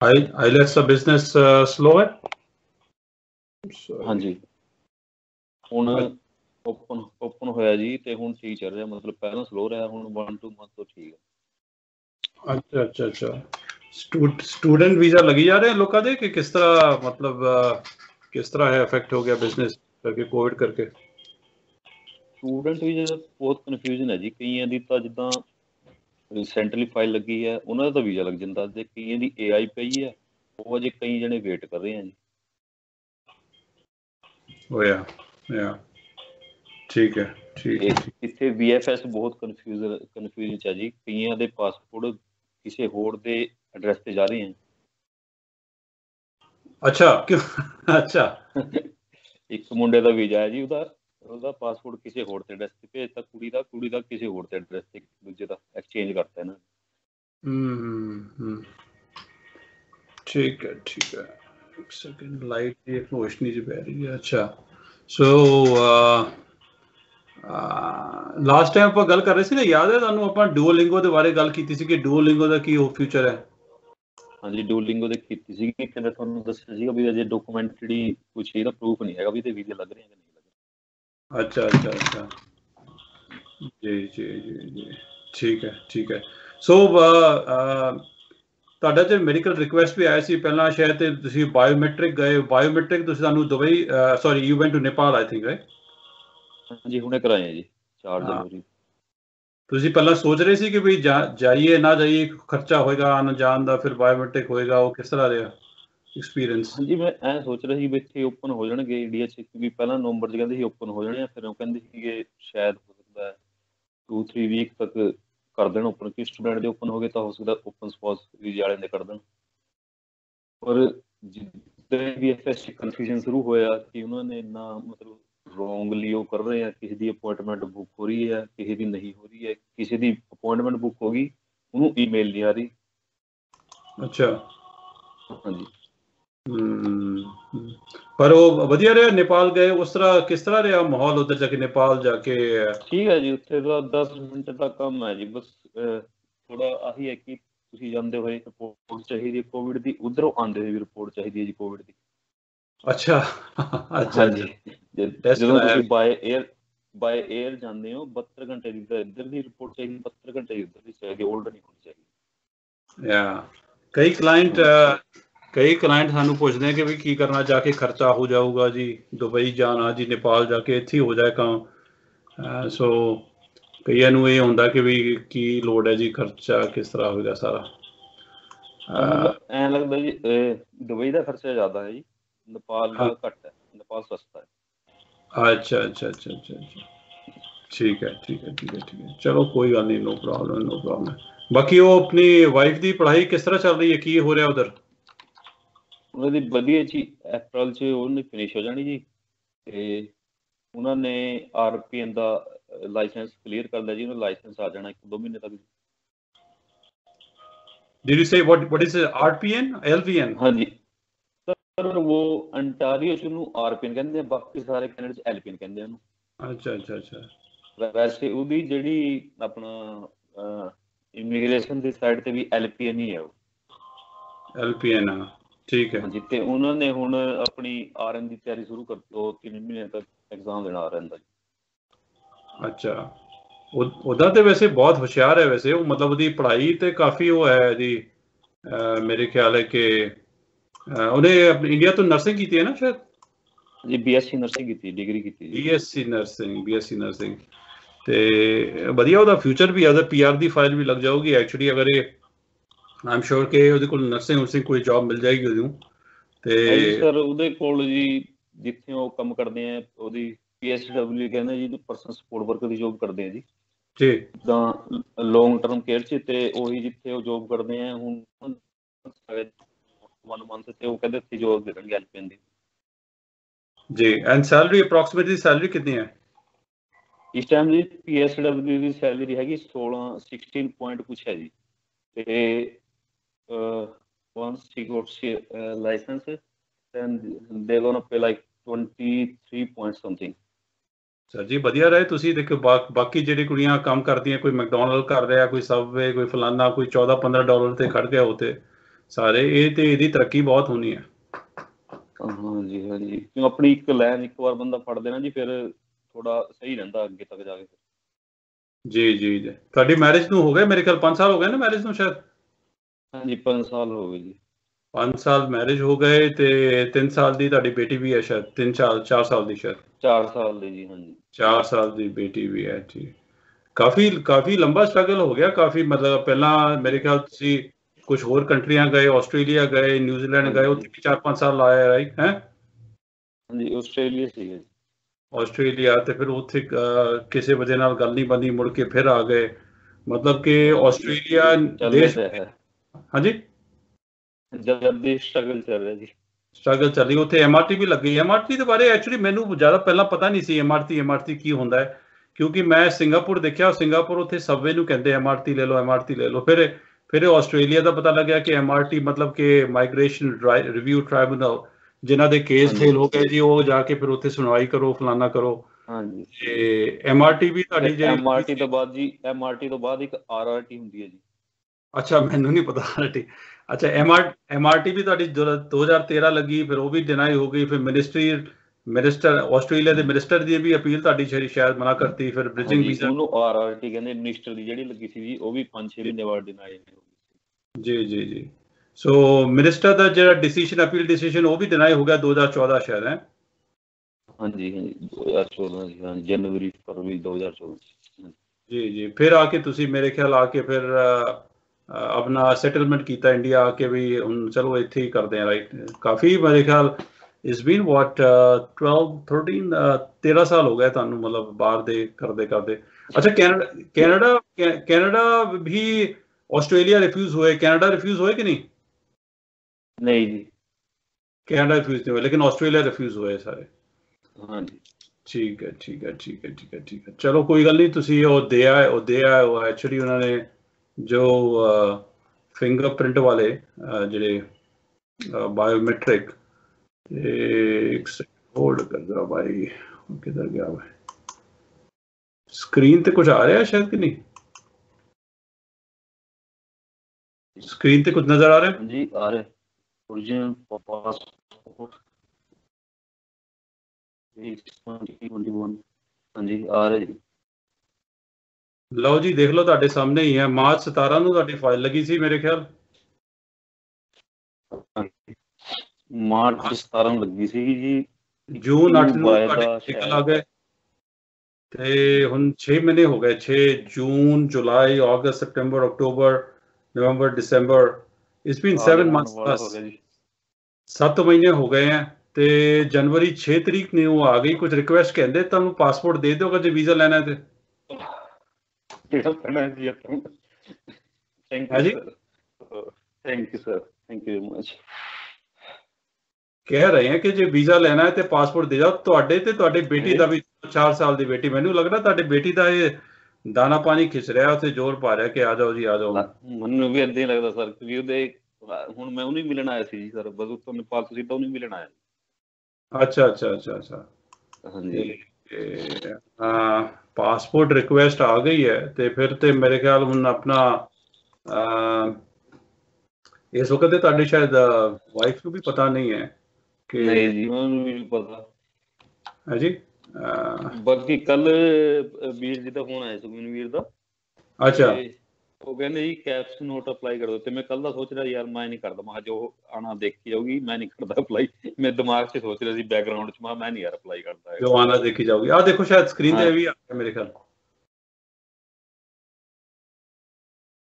ਆਈ IELTS ਦਾ business slow ਹੈ ਹਾਂਜੀ। ਹੁਣ ਓਪਨ ਓਪਨ ਹੋਇਆ ਜੀ ਤੇ ਹੁਣ ਠੀਕ ਚੱਲ ਰਿਹਾ ਮਤਲਬ ਪਹਿਲਾਂ ਸਲੋ ਰਿਹਾ ਹੁਣ 1 2 ਮੰਥ ਤੋਂ ਠੀਕ ਹੈ। ਅੱਛਾ ਅੱਛਾ ਅੱਛਾ। ਸਟੂਡੈਂਟ ਵੀਜ਼ਾ ਲੱਗੀ ਜਾ ਰਹੇ ਲੋਕਾਂ ਦੇ ਕਿ ਕਿਸ ਤਰ੍ਹਾਂ ਮਤਲਬ ਕਿਸ ਤਰ੍ਹਾਂ ਹੈ ਇਫੈਕਟ ਹੋ ਗਿਆ ਬਿਜ਼ਨਸ ਕਰਕੇ ਕੋਵਿਡ ਕਰਕੇ? ਸਟੂਡੈਂਟ ਵੀਜ਼ਾ ਬਹੁਤ ਕਨਫਿਊਜ਼ਨ ਹੈ ਜੀ ਕਈਆਂ ਦੀ ਤਾਂ ਜਿੱਦਾਂ ਰੀਸੈਂਟਲੀ ਫਾਈਲ ਲੱਗੀ ਹੈ ਉਹਨਾਂ ਦਾ ਤਾਂ ਵੀਜ਼ਾ ਲੱਗ ਜਾਂਦਾ ਤੇ ਕਈਆਂ ਦੀ ਏਆਈ ਪਈ ਹੈ ਉਹ ਅਜੇ ਕਈ ਜਣੇ ਵੇਟ ਕਰ ਰਹੇ ਆ ਜੀ। ਹੋਇਆ ਯਾ ਠੀਕ ਹੈ ਠੀਕ ਹੈ ਇੱਥੇ ਵੀਐਫਐਸ ਬਹੁਤ ਕਨਫਿਊਜ਼ਨ ਕਨਫਿਊਜ਼ਨ ਚ ਜੀ। ਕਈਆਂ ਦੇ ਪਾਸਪੋਰਟ ਕਿਸੇ ਹੋਰ ਦੇ ਐਡਰੈਸ ਤੇ ਜਾ ਰਹੇ ਹਨ ਅੱਛਾ ਕਿਉਂ ਅੱਛਾ। ਇੱਕ ਮੁੰਡੇ ਦਾ ਵੀਜ਼ਾ ਹੈ ਜੀ ਉਹਦਾ। ਉਹਦਾ ਪਾਸਪੋਰਟ ਕਿਸੇ ਹੋਰ ਤੇ ਐਡਰੈਸ ਤੇ ਭੇਜਤਾ ਕੁੜੀ ਦਾ ਕੁੜੀ ਦਾ ਕਿਸੇ ਹੋਰ ਤੇ ਐਡਰੈਸ ਤੇ ਦੂਜੇ ਦਾ ਐਕਸਚੇਂਜ ਕਰਤਾ ਇਹਨਾਂ ਹੂੰ ਠੀਕ ਹੈ ਠੀਕ ਹੈ। ਇੱਕ ਸੈਕਿੰਡ ਲਾਈਟ ਦੀ ਇੱਕ ਰੋਸ਼ਨੀ ਜੀ ਪੈ ਰਹੀ ਹੈ। ਅੱਛਾ। ਸੋ ਲਾਸਟ ਟਾਈਮ ਆਪਾਂ ਗੱਲ ਕਰ ਰਹੇ ਸੀ ਨਾ ਯਾਦ ਹੈ ਤੁਹਾਨੂੰ ਆਪਾਂ ਡੂਓਲਿੰਗੋ ਦੇ ਬਾਰੇ ਗੱਲ ਕੀਤੀ ਸੀ ਕਿ ਡੂਓਲਿੰਗੋ ਦਾ ਕੀ ਫਿਊਚਰ ਹੈ? ਹਾਂਜੀ ਡੂਓਲਿੰਗੋ ਦੇ ਕੀਤੀ ਸੀ ਕਿ ਕਹਿੰਦਾ ਤੁਹਾਨੂੰ ਦੱਸਿਆ ਸੀਗਾ ਵੀ ਅਜੇ ਡਾਕੂਮੈਂਟ ਜਿਹੜੀ ਕੁਝ ਇਹਦਾ ਪ੍ਰੂਫ ਨਹੀਂ ਹੈਗਾ ਵੀ ਤੇ ਵੀਜ਼ੇ ਲੱਗ ਰਹੇ ਕਿ ਅੱਛਾ ਅੱਛਾ ਅੱਛਾ। ਜੀ ਜੀ ਜੀ ਜੀ। ਠੀਕ ਹੈ ਠੀਕ ਹੈ। ਸੋ ਤੁਹਾਡਾ ਜੇ ਮੈਡੀਕਲ ਰਿਕੁਐਸਟ ਵੀ ਆਇਆ ਸੀ ਪਹਿਲਾਂ ਸ਼ਾਇਦ ਤੇ ਤੁਸੀਂ ਬਾਇਓਮੈਟ੍ਰਿਕ ਗਏ। ਬਾਇਓਮੈਟ੍ਰਿਕ ਤੁਸੀਂ ਸਾਨੂੰ Dubai sorry you went to Nepal I think right ਹਾਂਜੀ ਹੁਣੇ ਕਰਾਏ ਜੀ 4 ਜਨਵਰੀ ਤੁਸੀਂ ਪਹਿਲਾਂ ਸੋਚ ਰਹੇ ਸੀ ਕਿ ਵੀ ਜਾਈਏ ਨਾ ਜਾਈਏ ਖਰਚਾ ਹੋਏਗਾ ਆਨ ਜਾਣ ਦਾ ਫਿਰ ਬਾਇਓਮੈਟ੍ਰਿਕ ਹੋਏਗਾ ਉਹ ਕਿਸ ਤਰ੍ਹਾਂ ਰਿਹਾ? ਐਕਸਪੀਰੀਅੰਸ ਹਾਂਜੀ ਮੈਂ ਐ ਸੋਚ ਰਿਹਾ ਸੀ ਵੀ ਇੱਥੇ ਓਪਨ ਹੋ ਜਾਣਗੇ ਇੰਡੀਆ 'ਚ ਕਿਉਂਕਿ ਪਹਿਲਾਂ ਨਵੰਬਰ 'ਚ ਕਹਿੰਦੇ ਸੀ ਓਪਨ ਹੋ ਜਾਣੇ ਆ ਫਿਰ ਉਹ ਕਹਿੰਦੇ ਸੀਗੇ ਸ਼ਾਇਦ ਹੋ ਸਕਦਾ 2-3 ਵੀਕ ਤੱਕ ਕਰ ਦੇਣ ਓਪਨ ਕਿ ਸਟੂਡੈਂਟ ਦੇ ਓਪਨ ਹੋ ਗਏ ਤਾਂ ਹੋ ਸਕਦਾ ਓਪਨ ਸਪੋਸ ਵੀਜ਼ੇ ਵਾਲਿਆਂ ਦੇ ਕਰ ਦੇਣ। ਪਰ ਜਿੱਦਾਂ ਵੀ ਐਫਐਸ ਕਨਫਿਊਜ਼ਨ ਸ਼ੁਰੂ ਹੋਇਆ ਕਿ ਉਹਨਾਂ ਨੇ ਇੰਨਾ ਮਤਲਬ ਰੋਂਗਲੀ ਉਹ ਕਰ ਰਹੇ ਆ ਕਿਸੇ ਦੀ ਅਪਾਇੰਟਮੈਂਟ ਬੁੱਕ ਹੋ ਰਹੀ ਹੈ ਕਿਸੇ ਦੀ ਨਹੀਂ ਹੋ ਰਹੀ ਹੈ ਕਿਸੇ ਦੀ ਅਪਾਇੰਟਮੈਂਟ ਬੁੱਕ ਹੋ ਗਈ ਉਹਨੂੰ ਈਮੇਲ ਨਹੀਂ ਆ ਰਹੀ। ਅੱਛਾ। ਹਾਂਜੀ। ਪਰ ਉਹ ਵਧੀਆ ਰਿਹਾ ਨੇਪਾਲ ਗਏ ਉਸ ਤਰ੍ਹਾਂ ਕਿਸ ਤਰ੍ਹਾਂ ਰਿਹਾ ਮਾਹੌਲ ਉਧਰ ਜਾ ਕੇ ਨੇਪਾਲ ਜਾ ਕੇ? ਠੀਕ ਹੈ ਜੀ ਉੱਥੇ ਦਾ 10 ਮਿੰਟ ਦਾ ਕੰਮ ਹੈ ਜੀ ਬਸ ਥੋੜਾ ਆਹੀ ਹੈ ਕਿ ਤੁਸੀਂ ਜਾਂਦੇ ਹੋਏ ਰਿਪੋਰਟ ਚਾਹੀਦੀ ਹੈ ਕੋਵਿਡ ਦੀ ਉਧਰੋਂ ਆਉਂਦੇ ਹੋਏ ਰਿਪੋਰਟ ਚਾਹੀਦੀ ਹੈ ਜੀ ਕੋਵਿਡ ਦੀ। ਅੱਛਾ ਅੱਛਾ ਜੀ ਜਦੋਂ ਤੁਸੀਂ ਬਾਏ 에ਅਰ ਬਾਏ 에ਅਰ ਜਾਂਦੇ ਹੋ 72 ਘੰਟੇ ਦੀ ਇੱਧਰ ਦੀ ਰਿਪੋਰਟ ਚਾਹੀਦੀ 72 ਘੰਟੇ ਦੀ ਉੱਧਰ ਦੀ ਚਾਹੀਦੀ 올ਡ ਨਹੀਂ ਹੋਣੀ ਚਾਹੀਦੀ। ਯਾ ਕਈ ਕਲਾਇੰਟ ਕਈ ਕਲਾਇੰਟ ਸਾਨੂੰ ਪੁੱਛਦੇ ਆ ਕਿ ਵੀ ਕੀ ਕਰਨਾ ਜਾ ਕੇ ਖਰਚਾ ਹੋ ਜਾਊਗਾ ਜੀ ਦੁਬਈ ਜਾਣਾ ਜੀ ਨੇਪਾਲ ਜਾ ਕੇ ਇੱਥੇ ਹੋ ਜਾਏ ਕੰਮ। ਸੋ ਕਈਆਂ ਨੂੰ ਇਹ ਹੁੰਦਾ ਕਿ ਵੀ ਕੀ ਲੋਡ ਹੈ ਜੀ ਖਰਚਾ ਕਿਸ ਤਰ੍ਹਾਂ ਹੋਏਗਾ ਸਾਰਾ। ਐ ਲੱਗਦਾ ਜੀ ਦੁਬਈ ਦਾ ਖਰਚਾ ਜ਼ਿਆਦਾ ਹੈ ਜੀ ਨੇਪਾਲ ਦਾ ਘੱਟ ਹੈ ਨੇਪਾਲ ਸਸਤਾ ਹੈ। ਅੱਛਾ ਅੱਛਾ ਅੱਛਾ ਅੱਛਾ ਠੀਕ ਹੈ ਠੀਕ ਹੈ ਠੀਕ ਹੈ ਠੀਕ ਹੈ। ਚਲੋ ਕੋਈ ਗੱਲ ਨਹੀਂ ਨੋ ਪ੍ਰੋਬਲਮ ਨੋ ਪ੍ਰੋਬਲਮ ਬਾਕੀ ਉਹ ਆਪਣੀ ਵਾਈਫ ਦੀ ਪੜ੍ਹਾਈ ਕਿਸ ਤਰ੍ਹਾਂ ਚੱਲ ਰਹੀ ਹੈ? ਕੀ ਹੋ ਰਿਹਾ ਉਧਰ? ਉਹਨਾਂ ਦੀ ਵਧੀਆ ਜੀ ਅਪ੍ਰੈਲ 'ਚ ਉਹਨੇ ਫਿਨਿਸ਼ ਹੋ ਜਾਣੀ ਜੀ ਤੇ ਉਹਨਾਂ ਨੇ ਆਰਪੀਐਨ ਦਾ ਲਾਇਸੈਂਸ ਕਲੀਅਰ ਕਰ ਲਿਆ ਜੀ ਉਹਨਾਂ ਲਾਇਸੈਂਸ ਆ ਜਾਣਾ ਇੱਕ ਦੋ ਮਹੀਨੇ ਤੱਕ Did you say what what is it RPN LVN ਹਾਂਜੀ। ਸਰ ਉਹ ਅੰਟਾਰੀਓ ਚ ਨੂੰ ਆਰਪੀਐਨ ਕਹਿੰਦੇ ਆ ਬਾਕੀ ਸਾਰੇ ਕੈਨੇਡਾ ਚ ਐਲਪੀਐਨ ਕਹਿੰਦੇ ਆ ਉਹਨੂੰ। ਅੱਛਾ ਅੱਛਾ ਅੱਛਾ। ਵੈਸੇ ਉਹਦੀ ਜਿਹੜੀ ਆਪਣਾ ਇਮੀਗ੍ਰੇਸ਼ਨ ਦੀ ਸਾਈਡ ਤੇ ਵੀ ਐਲਪੀਐਨ ਹੀ ਹੈ ਉਹ। ਐਲਪੀਐਨ ਠੀਕ ਹੈ। ਹਾਂਜੀ ਤੇ ਉਹਨਾਂ ਨੇ ਹੁਣ ਆਪਣੀ ਆਰਐਨ ਦੀ ਤਿਆਰੀ ਸ਼ੁਰੂ ਕਰ ਦੋ ਤਿੰਨ ਮਹੀਨੇ ਤੱਕ ਐਗਜ਼ਾਮ ਦੇਣਾ ਆਰਐਨ ਦਾ ਅੱਛਾ। ਉਹਦਾ ਤੇ ਵੈਸੇ ਬਹੁਤ ਹੁਸ਼ਿਆਰ ਹੈ ਵੈਸੇ ਉਹ ਮਤਲਬ ਉਹਦੀ ਪੜ੍ਹਾਈ ਤੇ ਕਾਫੀ ਉਹ ਹੈ ਜੀ। ਮੇਰੇ ਖਿਆਲ ਹੈ ਕਿ ਉਹਨੇ ਆਪਣੀ ਇੰਡੀਆ ਤੋਂ ਨਰਸਿੰਗ ਕੀਤੀ ਹੈ ਨਾ ਸ਼ਾਇਦ? ਜੀ ਬੀਐਸਸੀ ਨਰਸਿੰਗ ਕੀਤੀ ਡਿਗਰੀ ਕੀਤੀ ਬੀਐਸਸੀ ਨਰਸਿੰਗ ਬੀਐਸਸੀ ਨਰਸਿੰਗ ਤੇ ਵਧੀਆ ਉਹਦਾ ਫਿਊਚਰ ਵੀ ਹੈ ਉਹਦਾ ਪੀਆਰ ਦੀ ਫਾਈਲ ਵੀ ਲੱਗ ਜਾਊਗੀ ਐਕਚੁਅਲੀ ਅਗਰ ਇਹ ਆਮ ਸ਼ੋਰ ਕਿ ਉਹਦੇ ਕੋਲ ਨਰਸਿੰਗ ਉਸੇ ਕੋਈ ਜੌਬ ਮਿਲ ਜਾਏਗੀ ਉਹਨੂੰ ਤੇ ਸਰ ਉਹਦੇ ਕੋਲ ਜੀ ਜਿੱਥੇ ਉਹ ਕੰਮ ਕਰਦੇ ਆ ਉਹਦੀ ਪੀਐਸਡਬਲਯੂ ਕਹਿੰਦੇ ਜੀ ਪਰਸਨਲ ਸਪੋਰਟ ਵਰਕਰ ਦੀ ਜੌਬ ਕਰਦੇ ਆ ਜੀ। ਜੀ। ਤਾਂ ਲੌਂਗ ਟਰਮ ਕੇਅਰ ਚ ਤੇ ਉਹੀ ਜਿੱਥੇ ਉਹ ਜੌਬ ਕਰਦੇ ਆ ਹੁਣ ਵਨ ਮੰਥ ਤੇ ਉਹ ਕਹਿੰਦੇ ਸੀ ਜੌਬ ਦੇਣਗੇ ਐਲਪੀਐਨ ਦੀ। ਜੀ ਐਂਡ ਸੈਲਰੀ ਅਪਰੋਕਸੀਮੇਟਲੀ ਸੈਲਰੀ ਕਿੰਨੀ ਹੈ? ਇਸ ਟਾਈਮ ਦੀ ਪੀਐਸਡਬਲਯੂ ਦੀ ਸੈਲਰੀ ਹੈਗੀ 16 16 ਪੁਆਇੰਟ ਕੁਛ ਹੈ ਜੀ। ਤੇ once she got she uh, license then they're gonna pay like 23 point something. Sir ji ਵਧੀਆ ਰਹੇ ਤੁਸੀਂ ਦੇਖੋ ਬਾਕੀ ਜਿਹੜੀ ਕੁੜੀਆਂ ਕੰਮ ਕਰਦੀਆਂ ਕੋਈ ਮੈਕਡੋਨਲਡ ਕਰ ਰਿਹਾ ਕੋਈ ਸਬਵੇ ਕੋਈ ਫਲਾਨਾ ਕੋਈ 14 15 ਡਾਲਰ ਤੇ ਖੜ ਗਿਆ ਉਤੇ ਸਾਰੇ ਇਹ ਤੇ ਇਹਦੀ ਤਰੱਕੀ ਬਹੁਤ ਹੋਣੀ ਹੈ। ਹਾਂਜੀ ਹਾਂਜੀ। ਕਿਉਂ ਆਪਣੀ ਇੱਕ ਲਾਈਨ ਇੱਕ ਵਾਰ ਬੰਦਾ ਫੜ ਦੇਣਾ ਜੀ ਫਿਰ ਥੋੜਾ ਸਹੀ ਰਹਿੰਦਾ ਅੱਗੇ ਤੱਕ ਜਾ ਕੇ ਜੀ ਜੀ ਜੀ। ਤੁਹਾਡੀ ਮੈਰਿਜ ਨੂੰ ਹੋ ਗਏ ਮੇਰੇ ਖਿਆਲ 5 ਸਾਲ ਹੋ ਗਏ ਨਾ ਮੈਰਿਜ ਨੂੰ ਸ਼ਾਇਦ? ਹਾਂਜੀ 5 ਸਾਲ ਹੋ ਗਏ ਜੀ। 5 ਸਾਲ ਮੈਰਿਜ ਹੋ ਗਏ ਤੇ 3 ਸਾਲ ਦੀ ਤੁਹਾਡੀ ਬੇਟੀ ਵੀ ਹੈ ਸ਼ਾਇਦ 3 ਸਾਲ 4 ਸਾਲ ਦੀ ਸ਼ਾਇਦ। 4 ਸਾਲ ਦੇ ਜੀ ਹਾਂਜੀ। 4 ਸਾਲ ਦੀ ਬੇਟੀ ਵੀ ਹੈ ਜੀ। ਕਾਫੀ ਕਾਫੀ ਲੰਬਾ ਸਟਰਗਲ ਹੋ ਗਿਆ ਕਾਫੀ ਮਤਲਬ ਪਹਿਲਾਂ ਮੇਰੇ ਖਿਆਲ ਤੁਸੀਂ ਕੁਝ ਹੋਰ ਕੰਟਰੀਆਂ ਗਏ ਆਸਟ੍ਰੇਲੀਆ ਗਏ ਨਿਊਜ਼ੀਲੈਂਡ ਗਏ ਉੱਥੇ ਵੀ 4-5 ਸਾਲ ਲਾਇਆ ਰਾਈਟ ਹੈ? ਹਾਂਜੀ ਆਸਟ੍ਰੇਲੀਆ ਸੀਗਾ ਜੀ। ਆਸਟ੍ਰੇਲੀਆ ਤੇ ਫਿਰ ਉੱਥੇ ਕਿਸੇ ਵਜ੍ਹਾ ਨਾਲ ਗੱਲ ਨਹੀਂ ਬਣੀ ਮੁੜ ਕੇ ਫਿਰ ਆ ਗਏ। ਮਤਲਬ ਕਿ ਆਸਟ੍ਰੇਲੀਆ ਦੇਸ਼ ਹਾਂਜੀ ਜਦ ਦੀ ਸਟਰਗਲ ਚੱਲ ਰਿਹਾ ਜੀ ਸਟਰਗਲ ਚੱਲ ਰਹੀ ਉੱਥੇ ਐਮਆਰਟੀ ਵੀ ਲੱਗੀ ਐਮਆਰਟੀ ਦੇ ਬਾਰੇ ਐਕਚੁਅਲੀ ਮੈਨੂੰ ਜ਼ਿਆਦਾ ਪਹਿਲਾਂ ਪਤਾ ਨਹੀਂ ਸੀ ਐਮਆਰਟੀ ਐਮਆਰਟੀ ਕੀ ਹੁੰਦਾ ਹੈ ਕਿਉਂਕਿ ਮੈਂ ਸਿੰਗਾਪੁਰ ਦੇਖਿਆ ਸਿੰਗਾਪੁਰ ਉੱਥੇ ਸਬਵੇ ਨੂੰ ਕਹਿੰਦੇ ਐਮਆਰਟੀ ਲੈ ਲਓ ਐਮਆਰਟੀ ਲੈ ਲਓ ਫਿਰ ਫਿਰ ਆਸਟ੍ਰੇਲੀਆ ਦਾ ਪਤਾ ਲੱਗਿਆ ਕਿ ਐਮਆਰਟੀ ਮਤਲਬ ਕਿ ਮਾਈਗ੍ਰੇਸ਼ਨ ਰਿਵਿਊ ਟ੍ਰਾਈਬਿਊਨਲ ਜਿਨ੍ਹਾਂ ਦੇ ਕੇਸ। ਫੇਲ ਹੋ ਗਏ ਜੀ ਉਹ ਜਾ ਕੇ ਫਿਰ ਉੱਥੇ ਸੁਣਵਾਈ ਕਰੋ ਫਲਾਨਾ ਕਰੋ ਹਾਂਜੀ ਤੇ ਐਮਆਰਟੀ ਵੀ ਤੁਹਾਡੀ ਜਿਹੜੀ ਐਮਆਰਟੀ ਤੋਂ ਬਾਅਦ ਜੀ ਐਮਆਰਟੀ ਤੋਂ ਬਾਅਦ ਇੱਕ ਆਰਆਰਟੀ ਹੁੰਦੀ ਹੈ ਜੀ ਅੱਛਾ ਮੈਨੂੰ ਨਹੀਂ ਪਤਾ ਆਰਟੀ ਅੱਛਾ ਐਮਆਰ ਐਮਆਰਟੀ ਵੀ ਤੁਹਾਡੀ ਦੋ- 2013 ਲੱਗੀ ਫਿਰ ਉਹ ਵੀ ਡਿਨਾਈ ਹੋ ਗਈ ਫਿਰ ਮਿਨਿਸਟਰੀ ਮਿਨਿਸਟਰ ਆਸਟ੍ਰੇਲੀਆ ਦੇ ਮਿਨਿਸਟਰ ਦੀ ਵੀ ਅਪੀਲ ਤੁਹਾਡੀ ਸ਼ਾਇਦ ਸ਼ਾਇਦ ਮਨਾ ਕਰਤੀ ਫਿਰ ਬ੍ਰਿਜਿੰਗ ਵੀਜ਼ਾ ਉਹਨੂੰ ਆਰਆਰਟੀ ਕਹਿੰਦੇ ਮਿਨਿਸਟਰ ਦੀ ਜਿਹੜੀ ਲੱਗੀ ਸੀ ਜੀ ਉਹ ਵੀ 5-6 ਮਹੀਨੇ ਬਾਅਦ ਡਿਨਾਈ ਹੋ ਗਈ ਜੀ ਜੀ ਜੀ। ਸੋ ਮਿਨਿਸਟਰ ਦਾ ਜਿਹੜਾ ਡਿਸੀਜਨ ਅਪੀਲ ਡਿਸੀਜਨ ਉਹ ਵੀ ਡਿਨਾਈ ਹੋ ਗਿਆ 2014 ਸ਼ਾਇਦ ਹੈ? ਹਾਂਜੀ ਹਾਂਜੀ 2014 ਜੀ ਹਾਂ ਜਨਵਰੀ ਫਰਵਰੀ 2014 ਜੀ ਜੀ। ਫਿਰ ਆ ਕੇ ਤੁਸੀਂ ਮੇਰੇ ਖਿਆਲ ਆ ਕੇ ਫਿਰ ਆਪਣਾ ਸੈਟਲਮੈਂਟ ਕੀਤਾ ਇੰਡੀਆ ਆ ਕੇ ਵੀ ਚਲੋ ਇੱਥੇ ਹੀ ਕਰਦੇ ਆ ਰਾਈਟ ਕਾਫੀ ਮੇਰੇ ਖਿਆਲ ਇਸ ਬੀਨ ਵਾਟ 12 13 ਅ, 13 ਸਾਲ ਹੋ ਗਏ ਤੁਹਾਨੂੰ ਮਤਲਬ ਬਾਹਰ ਦੇ ਕਰਦੇ ਕਰਦੇ। ਅੱਛਾ ਕੈਨੇਡਾ ਕੈਨੇਡਾ ਵੀ ਆਸਟ੍ਰੇਲੀਆ ਰਿਫਿਊਜ਼ ਹੋਏ। ਕੈਨੇਡਾ ਰਿਫਿਊਜ਼ ਹੋਏ ਕਿ ਨਹੀਂ? ਨਹੀਂ ਜੀ। ਕੈਨੇਡਾ ਰਿਫਿਊਜ਼ ਨਹੀਂ ਹੋਏ ਲੇਕਿਨ ਆਸਟ੍ਰੇਲੀਆ ਰਿਫਿਊਜ਼ ਹੋਏ ਸਾਰੇ। ਹਾਂਜੀ। ਠੀਕ ਹੈ ਠੀਕ ਹੈ ਠੀਕ ਹੈ ਠੀਕ ਹੈ ਠੀਕ ਹੈ। ਚਲੋ ਕੋਈ ਗੱਲ ਨਹੀਂ ਤੁਸੀਂ ਉਹ ਦੇ ਆਏ ਉਹ ਦੇ ਆਏ ਉਹ ਐਕਚੁਅਲੀ ਉਹਨਾਂ ਨੇ ਜੋ ਫਿੰਗਰਪ੍ਰਿੰਟ ਵਾਲੇ ਅਹ, ਜਿਹੜੇ ਬਾਇਓਮੈਟ੍ਰਿਕ ਤੇ ਇੱਕ ਹੋਲਡ ਕਰ ਜਰਾ ਭਾਈ ਉਹ ਕਿੱਧਰ ਗਿਆ ਵਾ ਸਕਰੀਨ ਤੇ ਕੁਝ ਆ ਰਿਹਾ ਸ਼ਾਇਦ ਕਿ ਨਹੀਂ ਸਕਰੀਨ ਤੇ ਕੁਝ ਨਜ਼ਰ ਆ ਰਿਹਾ ਹਾਂਜੀ ਆ ਰਿਹਾ original ਪਾਸਪੋਰਟ 2021 ਹਾਂਜੀ ਆ ਰਿਹਾ ਜੀ ਲਓ ਜੀ ਦੇਖ ਲਓ ਤੁਹਾਡੇ ਸਾਹਮਣੇ ਹੀ ਹੈ। ਮਾਰਚ 17 ਨੂੰ ਤੁਹਾਡੀ ਫਾਈਲ ਲੱਗੀ ਸੀ ਮੇਰੇ ਖਿਆਲ। ਮਾਰਚ 17 ਨੂੰ ਲੱਗੀ ਸੀ ਜੀ। ਜੂਨ 8 ਨੂੰ ਤੁਹਾਡੇ ਨਿਕਲ। ਆ ਗਏ। ਤੇ ਹੁਣ 6 ਮਹੀਨੇ ਹੋ ਗਏ। 6 ਜੂਨ ਜੁਲਾਈ ਅਗਸਤ ਸਤੰਬਰ ਅਕਤੂਬਰ ਨਵੰਬਰ ਦਸੰਬਰ। ਇਟਸ ਬੀਨ 7 ਮੰਥਸ ਹੋ ਪਲੱਸ ਗਿਆ ਜੀ। 7 ਮਹੀਨੇ ਹੋ ਗਏ ਹੈ। ਤੇ ਜਨਵਰੀ 6 ਤਰੀਕ ਨੂੰ ਉਹ ਆ ਗਈ। ਕੁਝ ਰਿਕੁਐਸਟ ਕਹਿੰਦੇ ਤੁਹਾਨੂੰ ਪਾਸਪੋਰਟ ਦੇ ਦਿਓਗਾ ਜੇ ਵੀਜ਼ਾ ਲੈਣਾ ਹੈ ਤੇ। ਕਿਹੜਾ ਪੈਣਾ ਜੀ ਆਪਾਂ thank? You thank you sir thank you very much ਕਹਿ ਰਹੇ ਹੈ ਕਿ ਜੇ ਵੀਜ਼ਾ ਲੈਣਾ ਹੈ ਤੇ ਪਾਸਪੋਰਟ ਦੇ ਜਾਓ। ਤੁਹਾਡੇ ਤੇ ਤੁਹਾਡੇ ਬੇਟੀ ਦਾ ਵੀ 4 ਸਾਲ ਦੀ ਬੇਟੀ। ਮੈਨੂੰ ਲੱਗਦਾ ਤੁਹਾਡੇ ਬੇਟੀ ਦਾ ਇਹ ਦਾਣਾ ਪਾਣੀ ਖਿੱਚ ਰਿਹਾ ਉੱਥੇ ਜ਼ੋਰ ਪਾ ਰਿਹਾ ਕਿ ਆ ਜਾਓ ਜੀ ਆ ਜਾਓ। ਮੈਨੂੰ ਵੀ ਏਦਾਂ ਹੀ ਲੱਗਦਾ ਸਰ ਕਿਉਂਕਿ ਉਹਦੇ ਹੁਣ ਮੈਂ ਉਹਨੂੰ ਮਿਲਣ ਆਇਆ ਸੀ ਜੀ ਸਰ। ਬਸ ਉੱਥੋਂ ਨੇਪਾਲ ਤੋਂ ਸਿੱਧਾ ਉਹਨੂੰ ਮਿਲਣ ਆਇਆ। ਅੱਛਾ ਅੱਛਾ ਅੱਛਾ ਅੱਛਾ। ਹਾਂਜੀ। ਆ ਪਾਸਪੋਰਟ ਰਿਕੁਐਸਟ ਆ ਗਈ ਹੈ ਤੇ ਫਿਰ ਤੇ ਮੇਰੇ ਖਿਆਲ ਹੁਣ ਆਪਣਾ ਇਸ ਵਕਤ ਤੇ ਤੁਹਾਡੇ ਸ਼ਾਇਦ ਵਾਈਫ ਨੂੰ ਵੀ ਪਤਾ ਨਹੀਂ ਹੈ ਕਿ ਨਹੀਂ ਜੀ ਉਹਨੂੰ ਵੀ ਨੀ ਪਤਾ। ਹੈ ਜੀ? ਬਾਕੀ ਕੱਲ ਵੀਰ ਜੀ ਦਾ ਫੋਨ ਆਇਆ ਸੀ ਮੈਨੂੰ ਵੀਰ ਦਾ। ਅੱਛਾ। ਉਹ ਕਹਿੰਦੇ ਜੀ ਕੈਪਸ ਨੋਟ ਅਪਲਾਈ ਕਰ ਦਿਓ ਤੇ ਮੈਂ ਕੱਲ ਦਾ ਸੋਚ ਰਿਹਾ ਯਾਰ ਮੈਂ ਨਹੀਂ ਕਰਦਾ ਮੈਂ ਕਿਹਾ ਜੋ ਆਣਾ ਦੇਖੀ ਜਾਊਗੀ ਮੈਂ ਨਹੀਂ ਕਰਦਾ ਅਪਲਾਈ ਮੈਂ ਦਿਮਾਗ 'ਚ ਸੋਚ ਰਿਹਾ ਸੀ ਬੈਕਗ੍ਰਾਉਂਡ 'ਚ ਮੈਂ ਕਿਹਾ ਮੈਂ ਨਹੀਂ ਯਾਰ ਅਪਲਾਈ ਕਰਦਾ ਹੈਗਾ। ਜੋ ਆਣਾ ਦੇਖੀ ਜਾਊਗੀ ਆ ਦੇਖੋ ਸ਼ਾਇਦ ਸਕਰੀਨ ਤੇ ਹਾਂ। ਵੀ ਆ ਰਿਹਾ ਮੇਰੇ ਖਿਆਲ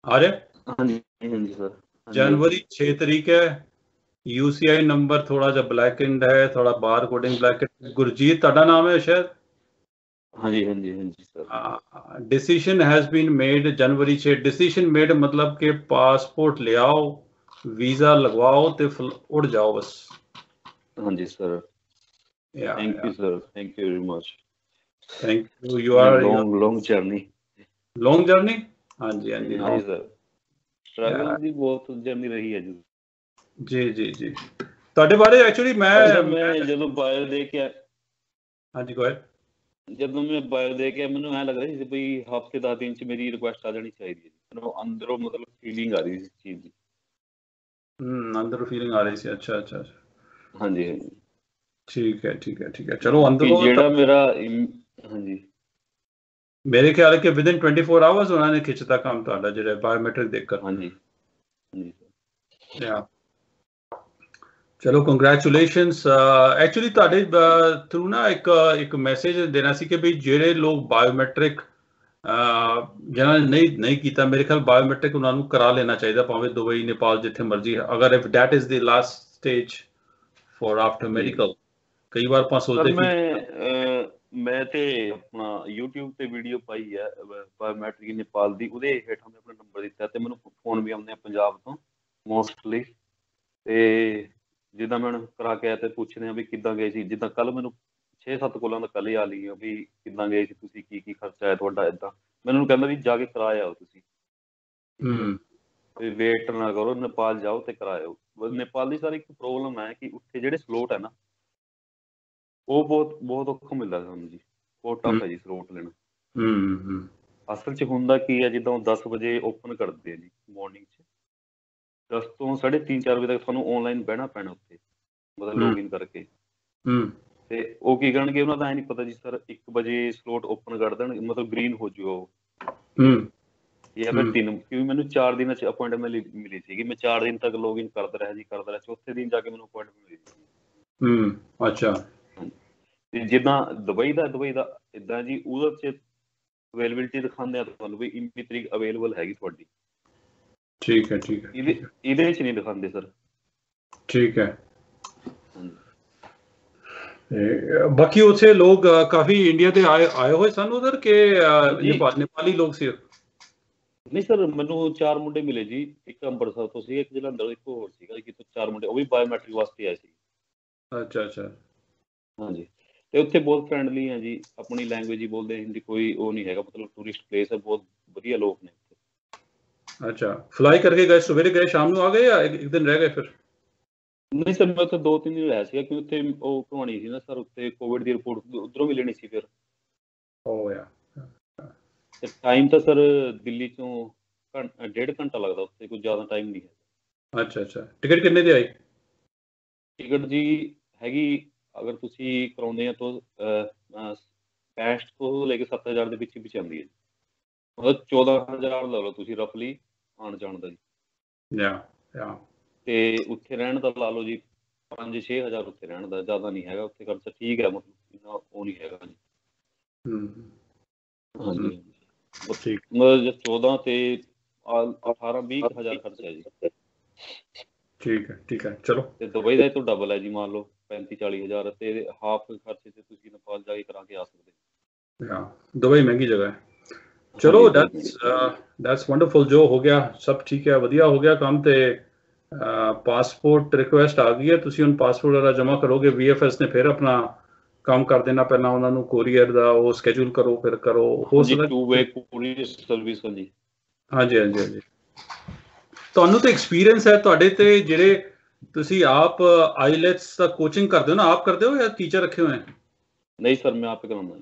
ਆ ਰਿਹਾ ਹਾਂਜੀ ਹਾਂਜੀ ਸਰ ਹਾਂਜੀ। जनवरी 6 तरीक है यूसीआई नंबर थोड़ा सा ब्लैक एंड है थोड़ा बार कोडिंग ब्लैक गुरजीत ਤੁਹਾਡਾ ਨਾਮ ਹੈ ਸ਼ਾਇਦ ਹਾਂਜੀ ਹਾਂਜੀ ਹਾਂਜੀ sir decision has been made January 6 decision made मतलब कि पासपोर्ट ले आओ वीजा लगवाओ ਤੇ ਫਲ- ਉੜ ਜਾਓ ਬਸ ਹਾਂਜੀ sir thank you sir thank you very much thank you you are long long journey long journey ਹਾਂਜੀ ਹਾਂਜੀ ਹਾਂਜੀ ਸਰ ਸਟਰਗਲ ਦੀ ਬਹੁਤ ਜਰਨੀ ਰਹੀ ਹੈ ਜੀ ਜੀ ਜੀ ਜੀ ਤੁਹਾਡੇ ਬਾਰੇ ਐਕਚੁਅਲੀ ਮੈਂ ਅੱਛਾ, ਮੈਂ ਜਦੋਂ ਬਾਇਓ ਦੇ ਕੇ ਆਇਆ- ਹਾਂਜੀ ਗੋਇ ਜਦੋਂ ਮੈਂ ਬਾਇਓ ਦੇ ਕੇ ਮੈਨੂੰ ਐ ਲੱਗ ਰਿਹਾ ਸੀ ਵੀ ਹਫ਼ਤੇ 10 ਦਿਨ ਚ ਮੇਰੀ ਰਿਕੁਐਸਟ ਆ ਜਾਣੀ ਚਾਹੀਦੀ ਹੈ। ਮੈਨੂੰ ਅੰਦਰੋਂ ਮਤਲਬ ਫੀਲਿੰਗ ਆ ਰਹੀ ਸੀ ਇਸ ਚੀਜ਼ ਦੀ। ਹਮ ਅੰਦਰ ਫੀਲਿੰਗ ਆ ਰਹੀ ਸੀ। ਅੱਛਾ ਅੱਛਾ। ਹਾਂਜੀ ਠੀਕ ਹੈ ਠੀਕ ਹੈ ਠੀਕ ਹੈ। ਚਲੋ ਅੰਦਰੋਂ ਜਿਹੜਾ ਮੇਰਾ ਹਾਂਜੀ। ਮੇਰੇ ਖਿਆਲ ਹੈ ਕਿ ਵਿਦਿਨ 24 ਆਵਰਸ ਉਹਨਾਂ ਨੇ ਖਿੱਚਤਾ ਕੰਮ ਤੁਹਾਡਾ ਜਿਹੜਾ ਬਾਇਓਮੈਟ੍ਰਿਕ ਦੇਖ ਕਰ ਹਾਂਜੀ ਹਾਂਜੀ। Yeah. ਚਲੋ ਕੰਗ੍ਰੈਚੁਲੇਸ਼ਨਸ ਐਕਚੁਅਲੀ ਤੁਹਾਡੇ ਥਰੂ ਨਾ ਇੱਕ ਇੱਕ ਮੈਸੇਜ ਦੇਣਾ ਸੀ ਕਿ ਵੀ ਜਿਹੜੇ ਲੋਕ ਬਾਇਓਮੈਟ੍ਰਿਕ ਜਿਹਨਾਂ ਨੇ ਨਹੀਂ ਨਹੀਂ ਕੀਤਾ ਮੇਰੇ ਖਿਆਲ ਬਾਇਓਮੈਟ੍ਰਿਕ ਉਹਨਾਂ ਨੂੰ ਕਰਾ ਲੈਣਾ ਚਾਹੀਦਾ ਭਾਵੇਂ ਦੁਬਈ ਨੇਪਾਲ ਜਿੱਥੇ ਮਰਜ਼ੀ। ਅਗਰ if that is the last stage for after medical ਕਈ ਵਾਰ ਆਪਾਂ ਸੋਚਦੇ ਮੈਂ ਮੈਂ ਤੇ ਆਪਣਾ YouTube ਤੇ ਵੀਡੀਓ ਪਾਈ ਹੈ ਬਾਇਓਮੈਟ੍ਰਿਕ ਨੇਪਾਲ ਦੀ ਉਹਦੇ ਹੇਠਾਂ ਮੈਂ ਆਪਣਾ ਨੰਬਰ ਦਿੱਤਾ ਤੇ ਮੈਨੂੰ ਫੋਨ ਵੀ ਆਉਂਦੇ ਆ ਪੰਜਾਬ ਤੋਂ ਮੋਸਟਲੀ ਤੇ ਜਿੱਦਾਂ ਮੈਂ ਕਰਾ ਕੇ ਆਇਆ ਤੇ ਪੁੱਛਦੇ ਆ ਵੀ ਕਿੱਦਾਂ ਗਏ ਸੀ ਜਿੱਦਾਂ ਕੱਲ ਮੈਨੂੰ 6-7 ਕੋਲਾਂ ਦਾ ਕੱਲ ਹੀ ਆ ਲਈ ਵੀ ਕਿੱਦਾਂ ਗਏ ਸੀ ਤੁਸੀਂ ਕੀ ਕੀ ਖਰਚਾ ਆਇਆ ਤੁਹਾਡਾ ਇਦਾਂ ਮੈਨੂੰ ਕਹਿੰਦਾ ਵੀ ਜਾ ਕੇ ਕਰਾਇਆ ਆਓ ਤੁਸੀਂ। ਹਮ ਵੀ ਵੇਟ ਨਾ ਕਰੋ ਨੇਪਾਲ ਜਾਓ ਤੇ ਕਰਾਇਓ। ਨੇਪਾਲ ਦੀ ਸਾਰੀ ਇੱਕ ਪ੍ਰੋਬਲਮ ਹੈ ਕਿ ਉੱਥੇ ਜਿਹੜੇ ਸਲੋਟ ਹੈ ਨਾ ਉਹ ਬਹੁਤ ਬਹੁਤ ਔਖਾ ਮਿਲਦਾ ਸਾਨੂੰ ਜੀ। ਬਹੁਤ ਟਫ ਹੈ ਜੀ ਸਲੋਟ ਲੈਣਾ। ਹਮ ਹਮ ਅਸਲ 'ਚ ਹੁੰਦਾ ਕੀ ਹੈ ਜਿੱਦਾਂ ਉਹ 10 ਵਜੇ ਓਪਨ ਕਰਦੇ ਆ ਜੀ ਮਾਰਨਿੰਗ 'ਚ। 10 ਤੋਂ 3:30 4 ਵਜੇ ਤੱਕ ਤੁਹਾਨੂੰ ਆਨਲਾਈਨ ਬਹਿਣਾ ਪੈਣਾ ਉੱਥੇ ਮਤਲਬ। ਲੌਗਇਨ ਕਰਕੇ। ਹਮ ਤੇ ਉਹ ਕੀ ਕਰਨਗੇ ਉਹਨਾਂ ਦਾ ਐ ਨਹੀਂ ਪਤਾ ਜੀ ਸਰ 1 ਵਜੇ ਸਲੋਟ ਓਪਨ ਕਰ ਦੇਣ ਮਤਲਬ ਗ੍ਰੀਨ ਹੋ ਜੂਗਾ ਉਹ। ਜਾਂ ਫਿਰ ਹਮ। ਤਿੰਨ ਕਿਉਂਕਿ ਮੈਨੂੰ 4 ਦਿਨਾਂ 'ਚ ਅਪਾਇੰਟਮੈਂਟ ਮਿਲੀ ਸੀਗੀ। ਮੈਂ 4 ਦਿਨ ਤੱਕ ਲੌਗਇਨ ਕਰਦਾ ਰਿਹਾ ਜੀ ਕਰਦਾ ਰਿਹਾ। ਚੌਥੇ ਦਿਨ ਜਾ ਕੇ ਮੈਨੂੰ ਅਪਾਇੰਟਮੈਂਟ ਮਿਲੀ ਹਮ ਅੱਛਾ। ਤੇ ਜਿੱਦਾਂ ਦੁਬਈ ਦਾ ਦੁਬਈ ਦਾ ਇਦਾਂ ਜੀ ਉਹਦੇ 'ਚ ਅਵੇਲੇਬਿਲਟੀ ਦਿਖਾਉਂਦੇ ਆ ਤੁਹਾਨੂੰ ਵੀ ਇੰਨੀ ਤਰੀਕ ਅਵੇਲੇਬਲ ਹੈਗੀ ਤੁਹਾਡੀ। ਠੀਕ ਹੈ ਠੀਕ ਹੈ। ਇਹਦੇ ਇਹਦੇ ਵਿੱਚ ਨਹੀਂ ਦਿਖਾਉਂਦੇ ਸਰ। ਠੀਕ ਹੈ। ਬਾਕੀ ਉੱਥੇ ਲੋਕ ਕਾਫੀ ਇੰਡੀਆ ਤੇ ਆਏ ਆਏ ਹੋਏ ਸਨ ਉਧਰ ਕਿ। ਨੇਪਾਲ ਨੇਪਾਲੀ ਲੋਕ ਸੀ? ਨਹੀਂ ਸਰ ਮੈਨੂੰ ਚਾਰ ਮੁੰਡੇ ਮਿਲੇ ਜੀ। ਇੱਕ ਅੰਮ੍ਰਿਤਸਰ ਤੋਂ ਸੀ ਇੱਕ ਜਲੰਧਰ ਇੱਕ ਹੋਰ ਸੀਗਾ। ਕਿ ਚਾਰ ਮੁੰਡੇ ਉਹ ਵੀ ਬਾਇਓਮੈਟ੍ਰਿਕ ਵਾਸਤੇ ਆਏ ਸੀ। ਅੱਛਾ ਅੱਛਾ। ਹਾਂਜੀ। ਤੇ ਉੱਥੇ ਬਹੁਤ ਫਰੈਂਡਲੀ ਹੈ ਜੀ। ਆਪਣੀ ਲੈਂਗੁਏਜ ਹੀ ਬੋਲਦੇ ਆ, ਹਿੰਦੀ ਕੋਈ ਉਹ ਨਹੀਂ ਹੈਗਾ। ਮਤਲਬ ਟੂਰਿਸਟ ਪਲੇਸ ਹੈ ਬਹੁਤ ਵਧੀਆ ਲੋਕ ਨੇ। ਅੱਛਾ। ਫਲਾਈ ਕਰਕੇ ਗਏ ਸਵੇਰੇ ਗਏ ਸ਼ਾਮ ਨੂੰ ਆ ਗਏ ਜਾਂ ਇੱਕ ਦਿਨ ਰਹਿ ਗਏ ਫਿਰ? ਨਹੀਂ ਸਰ ਮੈਂ ਉੱਥੇ ਦੋ ਤਿੰਨ ਦਿਨ ਰਿਹਾ ਸੀਗਾ ਕਿਉਂਕਿ ਉੱਥੇ ਉਹ ਕਹਾਣੀ ਸੀ ਨਾ ਸਰ ਉੱਥੇ ਕੋਵਿਡ ਦੀ ਰਿਪੋਰਟ ਉਧਰੋਂ ਵੀ ਲੈਣੀ ਸੀ ਫਿਰ। ਹੋ ਗਿਆ ਤੇ ਟਾਈਮ ਤਾਂ ਸਰ ਦਿੱਲੀ ਤੋਂ ਡੇਢ ਘੰਟਾ ਲੱਗਦਾ ਉੱਥੇ ਕੋਈ ਜ਼ਿਆਦਾ ਟਾਈਮ ਨਹੀਂ ਹੈ ਅੱਛਾ ਅੱਛਾ। ਟਿਕਟ ਕਿੰਨੇ ਦੀ ਆਈ? ਟਿਕਟ ਜੀ ਹੈਗੀ ਅਗਰ ਤੁਸੀਂ ਕਰਾਉਂਦੇ ਆ ਤਾਂ ਅਹ, ਅਹ, 65 ਤੋਂ ਲੈ ਕੇ 7000 ਦੇ ਵਿੱਚ ਵਿੱਚ ਆਉਂਦੀ ਹੈ। ਮਤਲਬ 14000 ਲਾ ਲਓ ਤੁਸੀਂ ਰਫਲੀ ਆਉਣ ਜਾਣ ਦਾ ਜੀ। ਯਾ ਯਾ। ਤੇ ਉੱਥੇ ਰਹਿਣ ਦਾ ਲਾ ਲਓ ਜੀ 5-6000 ਉੱਥੇ ਰਹਿਣ ਦਾ ਜ਼ਿਆਦਾ ਨਹੀਂ ਹੈਗਾ ਉੱਥੇ ਖਰਚਾ ਠੀਕ ਹੈ ਮਤਲਬ ਇੰਨਾ ਉਹ ਨਹੀਂ ਹੈਗਾ ਜੀ। ਹਮ ਹਾਂਜੀ। ਠੀਕ। ਮਤਲਬ ਜੇ 14 ਤੇ 18-20 ਹਜ਼ਾਰ ਖਰਚਾ ਹੈ ਜੀ। ਠੀਕ ਹੈ ਠੀਕ ਹੈ ਚਲੋ। ਤੇ ਦੁਬਈ ਦਾ ਇਹ ਤੋਂ ਡਬਲ ਹੈ ਜੀ ਮੰਨ ਲਓ 35-40 ਹਜ਼ਾਰ ਤੇ ਹਾਫ ਖਰਚੇ ਤੇ ਤੁਸੀਂ ਨੇਪਾਲ ਜਾ ਕੇ ਕਰਾ ਕੇ ਆ ਸਕਦੇ ਯਾ ਦੁਬਈ ਮਹਿੰਗੀ ਜਗ੍ਹਾ ਹੈ। ਚਲੋ ਦੈਟਸ ਦੈਟਸ ਵੰਡਰਫੁਲ ਜੋ ਹੋ ਗਿਆ ਸਭ ਠੀਕ ਹੈ ਵਧੀਆ ਹੋ ਗਿਆ ਕੰਮ ਤੇ ਪਾਸਪੋਰਟ ਰਿਕੁਐਸਟ ਆ ਗਈ ਹੈ ਤੁਸੀਂ ਹੁਣ ਪਾਸਪੋਰਟ ਵਾਲਾ ਜਮ੍ਹਾਂ ਕਰੋਗੇ ਵੀਐਫਐਸ ਨੇ ਫਿਰ ਆਪਣਾ ਕੰਮ ਕਰ ਦੇਣਾ ਪਹਿਲਾਂ ਉਹਨਾਂ ਨੂੰ ਕੋਰੀਅਰ ਦਾ ਉਹ ਸਕੇਜੂਲ ਕਰੋ ਫਿਰ ਕਰੋ ਹੋ ਜੀ ਸਕਦਾ ਟੂ ਵੇ ਪੂਰੀ ਸਰਵਿਸ ਹਾਂਜੀ ਹਾਂਜੀ ਹਾਂਜੀ ਹਾਂਜੀ। ਤੁਹਾਨੂੰ ਤਾਂ ਐਕਸਪੀਰੀਅੰਸ ਹੈ ਤੁਹਾਡੇ ਤੇ ਜਿਹੜੇ ਤੁਸੀਂ ਆਪ ਆਈਲੈਟਸ ਦਾ ਕੋਚਿੰਗ ਕਰਦੇ ਹੋ ਨਾ ਆਪ ਕਰਦੇ ਹੋ ਜਾਂ ਟੀਚਰ ਰੱਖੇ ਹੋਏ ਹੈ ਨਹੀਂ ਸਰ ਮੈਂ ਆਪੇ ਕਰਾਉਂਦਾ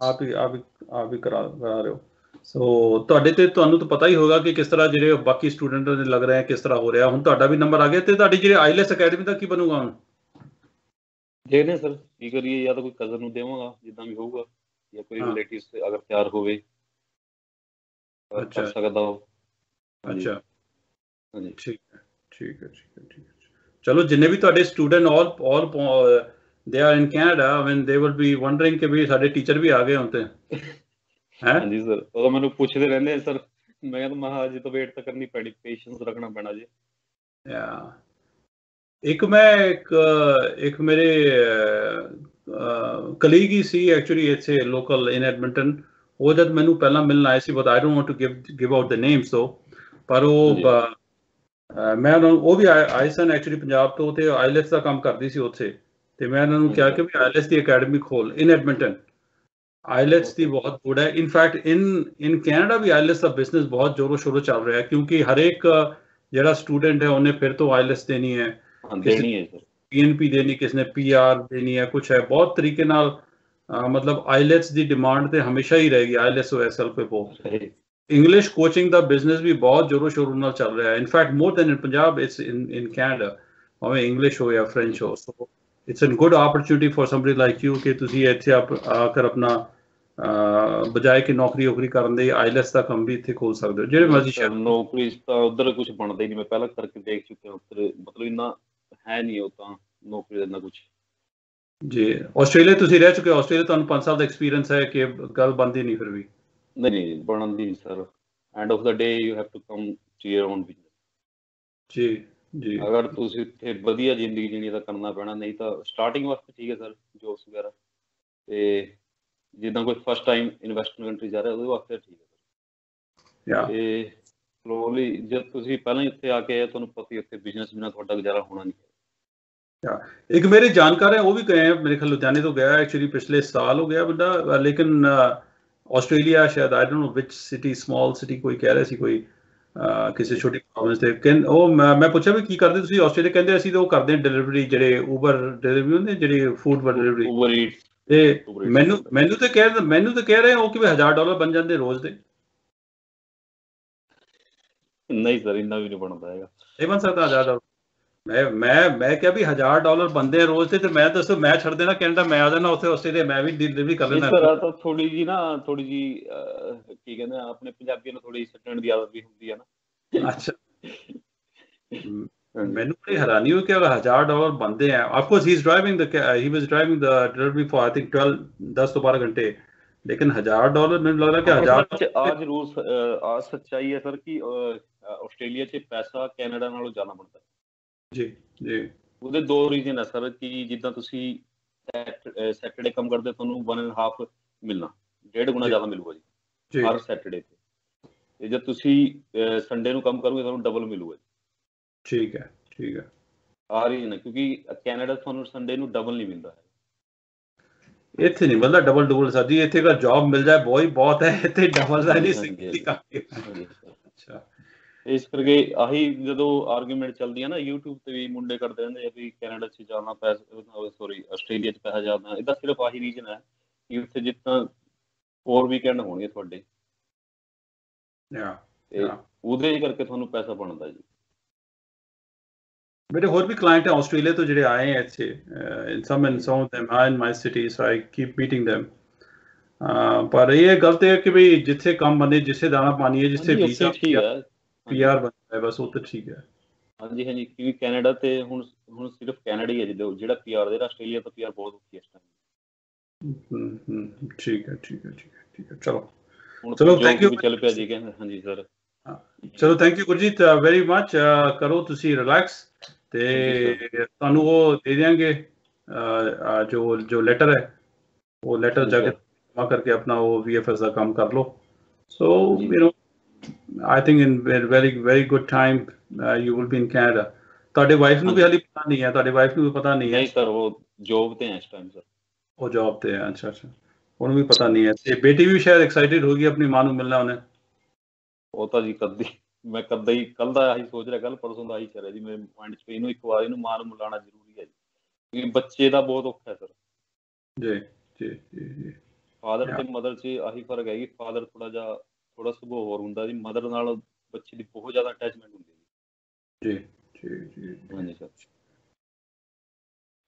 ਆਪ ਹੀ ਆਪ ਹੀ ਆਪ ਹੀ ਕਰਾ ਕਰਾ ਰਹੇ ਹੋ। ਸੋ ਤੁਹਾਡੇ ਤੇ ਤੁਹਾਨੂੰ ਤਾਂ ਪਤਾ ਹੀ ਹੋਗਾ ਕਿ ਕਿਸ ਤਰ੍ਹਾਂ ਜਿਹੜੇ ਬਾਕੀ ਸਟੂਡੈਂਟਾਂ ਦੇ ਲੱਗ ਰਹੇ ਆ ਕਿਸ ਤਰ੍ਹਾਂ ਹੋ ਰਿਹਾ। ਹੁਣ ਤੁਹਾਡਾ ਵੀ ਨੰਬਰ ਆ ਗਿਆ ਤੇ ਤੁਹਾਡੀ ਜਿਹੜੇ ਆਈਲੈਟਸ ਅਕੈਡਮੀ ਦਾ ਕੀ ਬਣੂਗਾ ਹੁਣ? ਦੇਖਦੇ ਸਰ ਕੀ ਕਰੀਏ ਜਾਂ ਤਾਂ ਕੋਈ ਕਜ਼ਨ ਨੂੰ ਦੇਵਾਂਗਾ ਜਿੱਦਾਂ ਵੀ ਹੋਊਗਾ ਜਾਂ ਕੋਈ ਹਾਂ। ਰਿਲੇਟਿਵਸ ਅਗਰ ਤਿਆਰ ਹੋਵੇ ਅੱਛਾ। ਸਕਦਾ ਹਾਂਜੀ, ਅੱਛਾ। ਹਾਂਜੀ। ਠੀਕ ਹੈ ਠੀਕ ਹੈ ਠੀਕ ਹੈ ਠੀਕ ਹੈ। ਚਲੋ ਜਿੰਨੇ ਵੀ ਤੁਹਾਡੇ student all all they are in Canada when they will be wondering ਕਿ ਵੀ ਸਾਡੇ ਟੀਚਰ ਵੀ ਆ ਗਏ ਹੁਣ ਤੇ। ਹੈ ਹਾਂਜੀ ਸਰ ਉਹ ਮੈਨੂੰ ਪੁੱਛਦੇ ਰਹਿੰਦੇ ਸਰ ਮੈਂ ਕਹਿੰਦਾ ਮਹਾ ਅਜੇ ਤਾਂ ਵੇਟ ਤਾਂ ਕਰਨੀ ਪੈਣੀ ਪੇਸ਼ੈਂਸ ਰੱਖਣਾ ਪੈਣਾ ਜੀ। ਯਾ ਇੱਕ ਮੈਂ ਇੱਕ ਇੱਕ ਮੇਰੇ ਕਲੀਗ ਹੀ ਸੀ ਐਕਚੁਅਲੀ ਇੱਥੇ ਲੋਕਲ ਇਨ ਐਡਮਿੰਟਨ ਉਹ ਜਦ ਮੈਨੂੰ ਪਹਿਲਾਂ ਮਿਲਣ ਆਏ ਸੀ but I don't want to give give out the names though ਪਰ ਉਹ ਮੈਂ ਉਹਨਾਂ ਉਹ ਵੀ ਆਏ ਆਏ ਸਨ ਐਕਚੁਅਲੀ ਪੰਜਾਬ ਤੋਂ ਤੇ ਆਈਲੈਟਸ ਦਾ ਕੰਮ ਕਰਦੀ ਸੀ ਉੱਥੇ ਤੇ ਮੈਂ ਉਹਨਾਂ ਨੂੰ ਕਿਹਾ ਕਿ ਵੀ ਆਈਲੈਟਸ ਦੀ ਅਕੈਡਮੀ ਖੋਲ ਇਨ ਐਡਮਿੰਟਨ आईलेट्स भी बहुत गुड है। In fact in in Canada भी आईलेट्स का बिज़नेस बहुत जोरों शोरों चल रहा है क्योंकि हर एक जरा स्टूडेंट है उन्हें फिर तो आईलेट्स देनी है। पी एन पी देनी किसने पीआर देनी है कुछ है। बहुत तरीके नाल मतलब आईलेट्स की डिमांड तो हमेशा ही रहेगी आईलेट्स और एसएल पे बहुत इंग्लिश कोचिंग का बिज़नेस भी बहुत जोरों शोरों ना चल रहा है। In fact more than in Punjab it's in in Canada ਭਾਵੇਂ इंग्लिश हो या फ्रेंच हो। So it's an good opportunity for somebody like you कि तुम इतने ਆਪ ਆਕਰ ਆਪਣਾ ਬਜਾਏ ਕਿ ਨੌਕਰੀ ਉਕਰੀ ਕਰਨ ਦੇ ਆਈਲੈਸ ਦਾ ਕੰਮ ਵੀ ਇੱਥੇ ਖੋਲ ਸਕਦੇ ਹੋ ਜਿਹੜੇ ਮਰਜ਼ੀ ਸ਼ਹਿਰ ਨੌਕਰੀ ਤਾਂ ਉਧਰ ਕੁਝ ਬਣਦਾ ਹੀ ਨਹੀਂ ਮੈਂ ਪਹਿਲਾਂ ਕਰਕੇ ਦੇਖ ਚੁੱਕਿਆ ਉੱਧਰ ਮਤਲਬ ਇੰਨਾ ਹੈ ਨਹੀਂ ਉਹ ਤਾਂ ਨੌਕਰੀ ਦਾ ਇੰਨਾ ਕੁਝ ਜੀ ਆਸਟ੍ਰੇਲੀਆ ਤੁਸੀਂ ਰਹਿ ਚੁੱਕੇ ਹੋ ਆਸਟ੍ਰੇਲੀਆ ਤੁਹਾਨੂੰ 5 ਸਾਲ ਦਾ ਐਕਸਪੀਰੀਅੰਸ ਹੈ ਕਿ ਗੱਲ ਬੰਦੀ ਨਹੀਂ ਫਿਰ ਵੀ। ਨਹੀਂ ਨਹੀਂ ਬਣਨ ਦੀ sir end of the day you have to come to your own business ਜੀ ਜੀ। ਅਗਰ ਤੁਸੀਂ ਇੱਥੇ ਵਧੀਆ ਜ਼ਿੰਦਗੀ ਜੀਣੀ ਤਾਂ ਕਰਨਾ ਪੈਣਾ ਨਹੀਂ ਤਾਂ ਸਟਾਰਟਿੰਗ ਵਾਸਤੇ ਠੀਕ ਹੈ ਸਰ ਜੋਬਸ ਵਗੈਰਾ। ਤੇ ਜਿੱਦਾਂ ਕੋਈ ਫਸਟ ਟਾਈਮ ਇਨਵੈਸਟਮੈਂਟ ਕੰਟਰੀ ਜਾ ਰਿਹਾ ਉਹਦੇ ਵਾਸਤੇ ਠੀਕ ਹੈ। ਯਾ ਤੇ ਸਲੋਲੀ ਜਦ ਤੁਸੀਂ ਪਹਿਲਾਂ ਹੀ ਉੱਥੇ ਆ ਕੇ ਆਏ ਤੁਹਾਨੂੰ ਪਤਾ ਹੀ ਉੱਥੇ ਬਿਜ਼ਨਸ ਬਿਨਾ ਤੁਹਾਡਾ ਗੁਜ਼ਾਰਾ ਹੋਣਾ ਨਹੀਂ ਇੱਕ ਮੇਰੇ ਜਾਣਕਾਰ ਹੈ ਉਹ ਵੀ ਗਏ ਮੇਰੇ ਖਿਆਲ ਲੁਧਿਆਣੇ ਤੋਂ ਗਿਆ ਐਕਚੁਅਲੀ ਪਿਛਲੇ ਸਾਲ ਹੋ ਗਿਆ ਬੰਦਾ ਲੇਕਿਨ ਆਸਟ੍ਰੇਲੀਆ ਸ਼ਾਇਦ I don't know which city small city ਕੋਈ ਕਹਿ ਰਿਹਾ ਸੀ ਕੋਈ ਕਿਸੇ ਛੋਟੀ ਪ੍ਰੋਵਿੰਸ ਤੇ ਕਹਿੰ ਉਹ ਮੈਂ ਪੁੱਛਿਆ ਵੀ ਕੀ ਕਰਦੇ ਤੁਸੀਂ? ਆਸਟ੍ਰੇਲੀਆ ਕਹਿੰਦੇ ਅਸੀਂ ਤਾਂ ਉਹ ਕਰਦੇ ਹਾਂ ਡਿਲੀਵਰੀ ਜਿਹੜੇ ਉਬਰ ਡਿਲੀਵਰੀ ਹੁੰਦੇ ਜਿਹੜੇ ਫੂਡ ਡਿਲੀਵਰੀ ਉਬਰ ਈਟ ਤੇ ਮੈਨੂੰ ਮੈਨੂੰ ਤੇ ਕਹਿ ਮੈਨੂੰ ਤੇ ਕਹਿ ਰਹੇ ਹੋ ਕਿ 1000 ਡਾਲਰ ਬਣ ਜਾਂਦੇ ਰੋਜ਼ ਦੇ। ਨਹੀਂ ਸਰ ਇੰਨਾ ਵੀ ਨਹੀਂ ਬਣਦਾ ਹੈਗਾ। ਨਹੀਂ ਬਣ ਸਕਦਾ 1000 ਡਾਲਰ। ਮੈਂ ਮੈਂ ਮੈਂ ਕਿਹਾ ਵੀ 1000 ਡਾਲਰ ਬੰਦੇ ਆ ਰੋਜ਼ ਤੇ ਤੇ ਮੈਂ ਦੱਸੋ ਮੈਂ ਛੱਡ ਦੇਣਾ ਕੈਨੇਡਾ ਮੈਂ ਆ ਜਾਣਾ ਉੱਥੇ ਆਸਟ੍ਰੇਲੀਆ ਮੈਂ ਵੀ ਡਿਲੀਵਰੀ ਕਰ ਲੈਣਾ ਸਰ ਤਾਂ ਥੋੜੀ ਜੀ ਨਾ ਥੋੜੀ ਜੀ ਕੀ ਕਹਿੰਦੇ ਆ ਆਪਣੇ ਪੰਜਾਬੀਆਂ ਨੂੰ ਥੋੜੀ ਸੱਟਣ ਦੀ ਆਦਤ ਵੀ ਹੁੰਦੀ ਹੈ ਨਾ। ਅੱਛਾ। ਮੈਨੂੰ ਬੜੀ ਹੈਰਾਨੀ ਹੋਈ ਕਿ ਅਗਰ 1000 ਡਾਲਰ ਬੰਦੇ ਆ of course he is driving the he was driving the delivery for I think 12 10 ਤੋਂ 12 ਘੰਟੇ। ਲੇਕਿਨ 1000 ਡਾਲਰ ਮੈਨੂੰ ਲੱਗਦਾ ਕਿ 1000 ਆ ਜ਼ਰੂਰ ਆ ਸੱਚਾਈ ਹੈ ਸਰ ਕਿ ਆਸਟ੍ਰੇਲੀਆ 'ਚ ਪੈਸਾ ਕੈਨੇਡਾ ਨਾਲੋਂ ਜ਼ਿਆਦਾ ਬਣਦਾ। ਜੀ ਜੀ। ਉਹਦੇ ਦੋ ਰੀਜ਼ਨ ਹੈ ਸਰ ਕਿ ਜਿੱਦਾਂ ਤੁਸੀਂ ਸੈਟਰਡੇ ਕੰਮ ਕਰਦੇ ਤੁਹਾਨੂੰ 1 ਐਂਡ ਹਾਫ ਮਿਲਣਾ। ਡੇਢ ਗੁਣਾ ਜ਼ਿਆਦਾ ਮਿਲੂਗਾ ਜੀ। ਹਰ ਸੈਟਰਡੇ ਤੇ। ਤੇ ਜੇ ਤੁਸੀਂ ਸੰਡੇ ਨੂੰ ਕੰਮ ਕਰੋਗੇ ਤੁਹਾਨੂੰ ਡਬਲ ਮਿਲੂਗਾ ਜੀ। ਠੀਕ ਹੈ ਠੀਕ ਹੈ। ਆ ਰੀਜ਼ਨ ਹੈ ਕਿਉਂਕਿ ਕੈਨੇਡਾ ਤੁਹਾਨੂੰ ਸੰਡੇ ਨੂੰ ਡਬਲ ਨਹੀਂ ਮਿਲਦਾ ਇੱਥੇ ਨਹੀਂ ਮਿਲਦਾ ਡਬਲ ਡਬਲ ਸਾਡੀ ਇੱਥੇ ਦਾ ਜੌਬ ਮਿਲ ਜਾਏ ਬਹੁਤ ਹੀ ਬਹੁਤ ਹੈ ਇੱਥੇ ਡਬਲ ਦਾ ਨਹੀਂ ਸਿੱਖੀ ਅੱਛਾ। ਇਸ ਕਰਕੇ ਆਹੀ ਜਦੋਂ ਆਰਗੂਮੈਂਟ ਚੱਲਦੀ ਹੈ ਨਾ YouTube ਤੇ ਵੀ ਮੁੰਡੇ ਕਰਦੇ ਰਹਿੰਦੇ ਆ ਵੀ ਕੈਨੇਡਾ 'ਚ ਜਾਣਾ ਪੈਸਾ ਸੌਰੀ ਆਸਟ੍ਰੇਲੀਆ 'ਚ ਪੈਸਾ ਜਾਣਾ ਇਹਦਾ ਸਿਰਫ ਆਹੀ ਰੀਜ਼ਨ ਹੈ ਕਿ ਉੱਥੇ ਜਿੱਦਾਂ ਹੋਰ ਵੀਕਐਂਡ ਹੋਣਗੇ ਤੁਹਾਡੇ। ਯਾ ਉਹਦੇ ਕਰਕੇ ਤੁਹਾਨੂੰ ਪੈਸਾ ਬਣਦਾ ਜੀ। ਮੇਰੇ ਹੋਰ ਵੀ ਕਲਾਇੰਟ ਹੈ ਆਸਟ੍ਰੇਲੀਆ ਤੋਂ ਜਿਹੜੇ ਆਏ ਹੈ ਇੱਥੇ in some and some of them are in my city so I keep meeting them. ਪਰ ਇਹ ਗਲਤ ਹੈ ਕਿ ਵੀ ਜਿੱਥੇ ਕੰਮ ਬਣੇ ਜਿੱਥੇ ਦਾਣਾ ਪਾਣੀ ਹੈ ਜਿੱਥੇ ਵੀਜ਼ਾ ਪੀਆਰ ਬਣਦਾ ਹੈ ਬਸ ਉਹ ਤਾਂ ਠੀਕ ਹੈ। ਹਾਂਜੀ ਹਾਂਜੀ ਕਿਉਂਕਿ ਕੈਨੇਡਾ ਤੇ ਹੁਣ ਹੁਣ ਸਿਰਫ ਕੈਨੇਡਾ ਹੀ ਹੈ ਜਿਹੜਾ ਪੀਆਰ ਦੇ ਆਸਟ੍ਰੇਲੀਆ ਤਾਂ ਪੀਆਰ ਬਹੁਤ ਔਖੀ ਹੈ ਇਸ ਟਾਈਮ ਠੀਕ ਹੈ ਠੀਕ ਹੈ ਠੀਕ ਹੈ ਠੀਕ ਹੈ ਚਲੋ। ਚਲੋ ਥੈਂਕ ਯੂ ਚੱਲ ਪਿਆ ਜੀ ਕਹਿੰਦੇ ਹਾਂਜੀ ਸਰ ਚਲੋ thank you Gurjeet very much ਕਰੋ ਤੁਸੀਂ ਰਿਲੈਕਸ ਤੇ ਤੁਹਾਨੂੰ ਉਹ ਦੇ ਦੇਾਂਗੇ ਜੋ ਜੋ ਲੈਟਰ ਹੈ ਉਹ ਲੈਟਰ ਜਾ ਕੇ ਜਮਾ ਕਰਕੇ ਆਪਣਾ ਉਹ ਵੀਐਫਐਸ ਦਾ ਕੰਮ ਕਰ ਲਓ। So you know in very very very good time uh, you will be in Canada. ਤੁਹਾਡੇ ਵਾਈਫ ਨੂੰ ਵੀ ਹਾਲੇ ਪਤਾ ਨਹੀਂ ਹੈ ਤੁਹਾਡੇ ਵਾਈਫ ਨੂੰ ਵੀ ਪਤਾ ਨਹੀਂ ਹੈ। ਨਹੀਂ ਸਰ ਉਹ ਜੌਬ ਤੇ ਹੈ ਇਸ ਟਾਈਮ ਸਰ ਉਹ ਜੌਬ ਤੇ ਹੈ ਅੱਛਾ ਅੱਛਾ। ਉਹਨੂੰ ਵੀ ਪਤਾ ਨਹੀਂ ਹੈ। ਤੇ ਬੇਟੀ ਵੀ ਸ਼ਾਇਦ ਐਕਸਾਈਟਿਡ ਹੋਗੀ ਆਪਣੀ ਮਾਂ ਨੂੰ ਮਿਲਣਾ ਉਹਨੇ। ਉਹ ਤਾਂ ਜੀ ਕਦੀ ਮੈਂ ਕਦ ਹੀ ਕੱਲ ਦਾ ਆਹੀ ਸੋਚ ਰਿਹਾ ਕੱਲ ਪਰਸੋਂ ਦਾ ਆਹੀ ਚੱਲ ਰਿਹਾ ਜੀ ਮੇਰੇ ਮਾਈਂਡ 'ਚ ਇਹਨੂੰ ਇੱਕ ਵਾਰ ਇਹਨੂੰ ਮਾਂ ਨੂੰ ਮਿਲਾਉਣਾ ਜ਼ਰੂਰੀ ਹੈ ਜੀ। ਕਿਉਂਕਿ ਬੱਚੇ ਦਾ ਬਹੁਤ ਔਖਾ ਹੈ ਸਰ। ਜੀ ਜੀ ਜੀ ਫਾਦਰ ਤੇ ਮਦਰ 'ਚ ਆਹੀ ਫ਼ਰਕ ਹੈ ਕਿ ਫਾਦਰ ਥੋੜਾ ਜਿਹਾ ਥੋੜਾ ਸੁਭਾਅ ਹੋਰ ਹੁੰਦਾ ਜੀ ਮਦਰ ਨਾਲ ਬੱਚੇ ਦੀ ਬਹੁਤ ਜ਼ਿਆਦਾ ਅਟੈਚਮੈਂਟ ਹੁੰਦੀ ਹੈ ਜੀ। ਜੀ ਜੀ ਹਾਂਜੀ ਸਰ।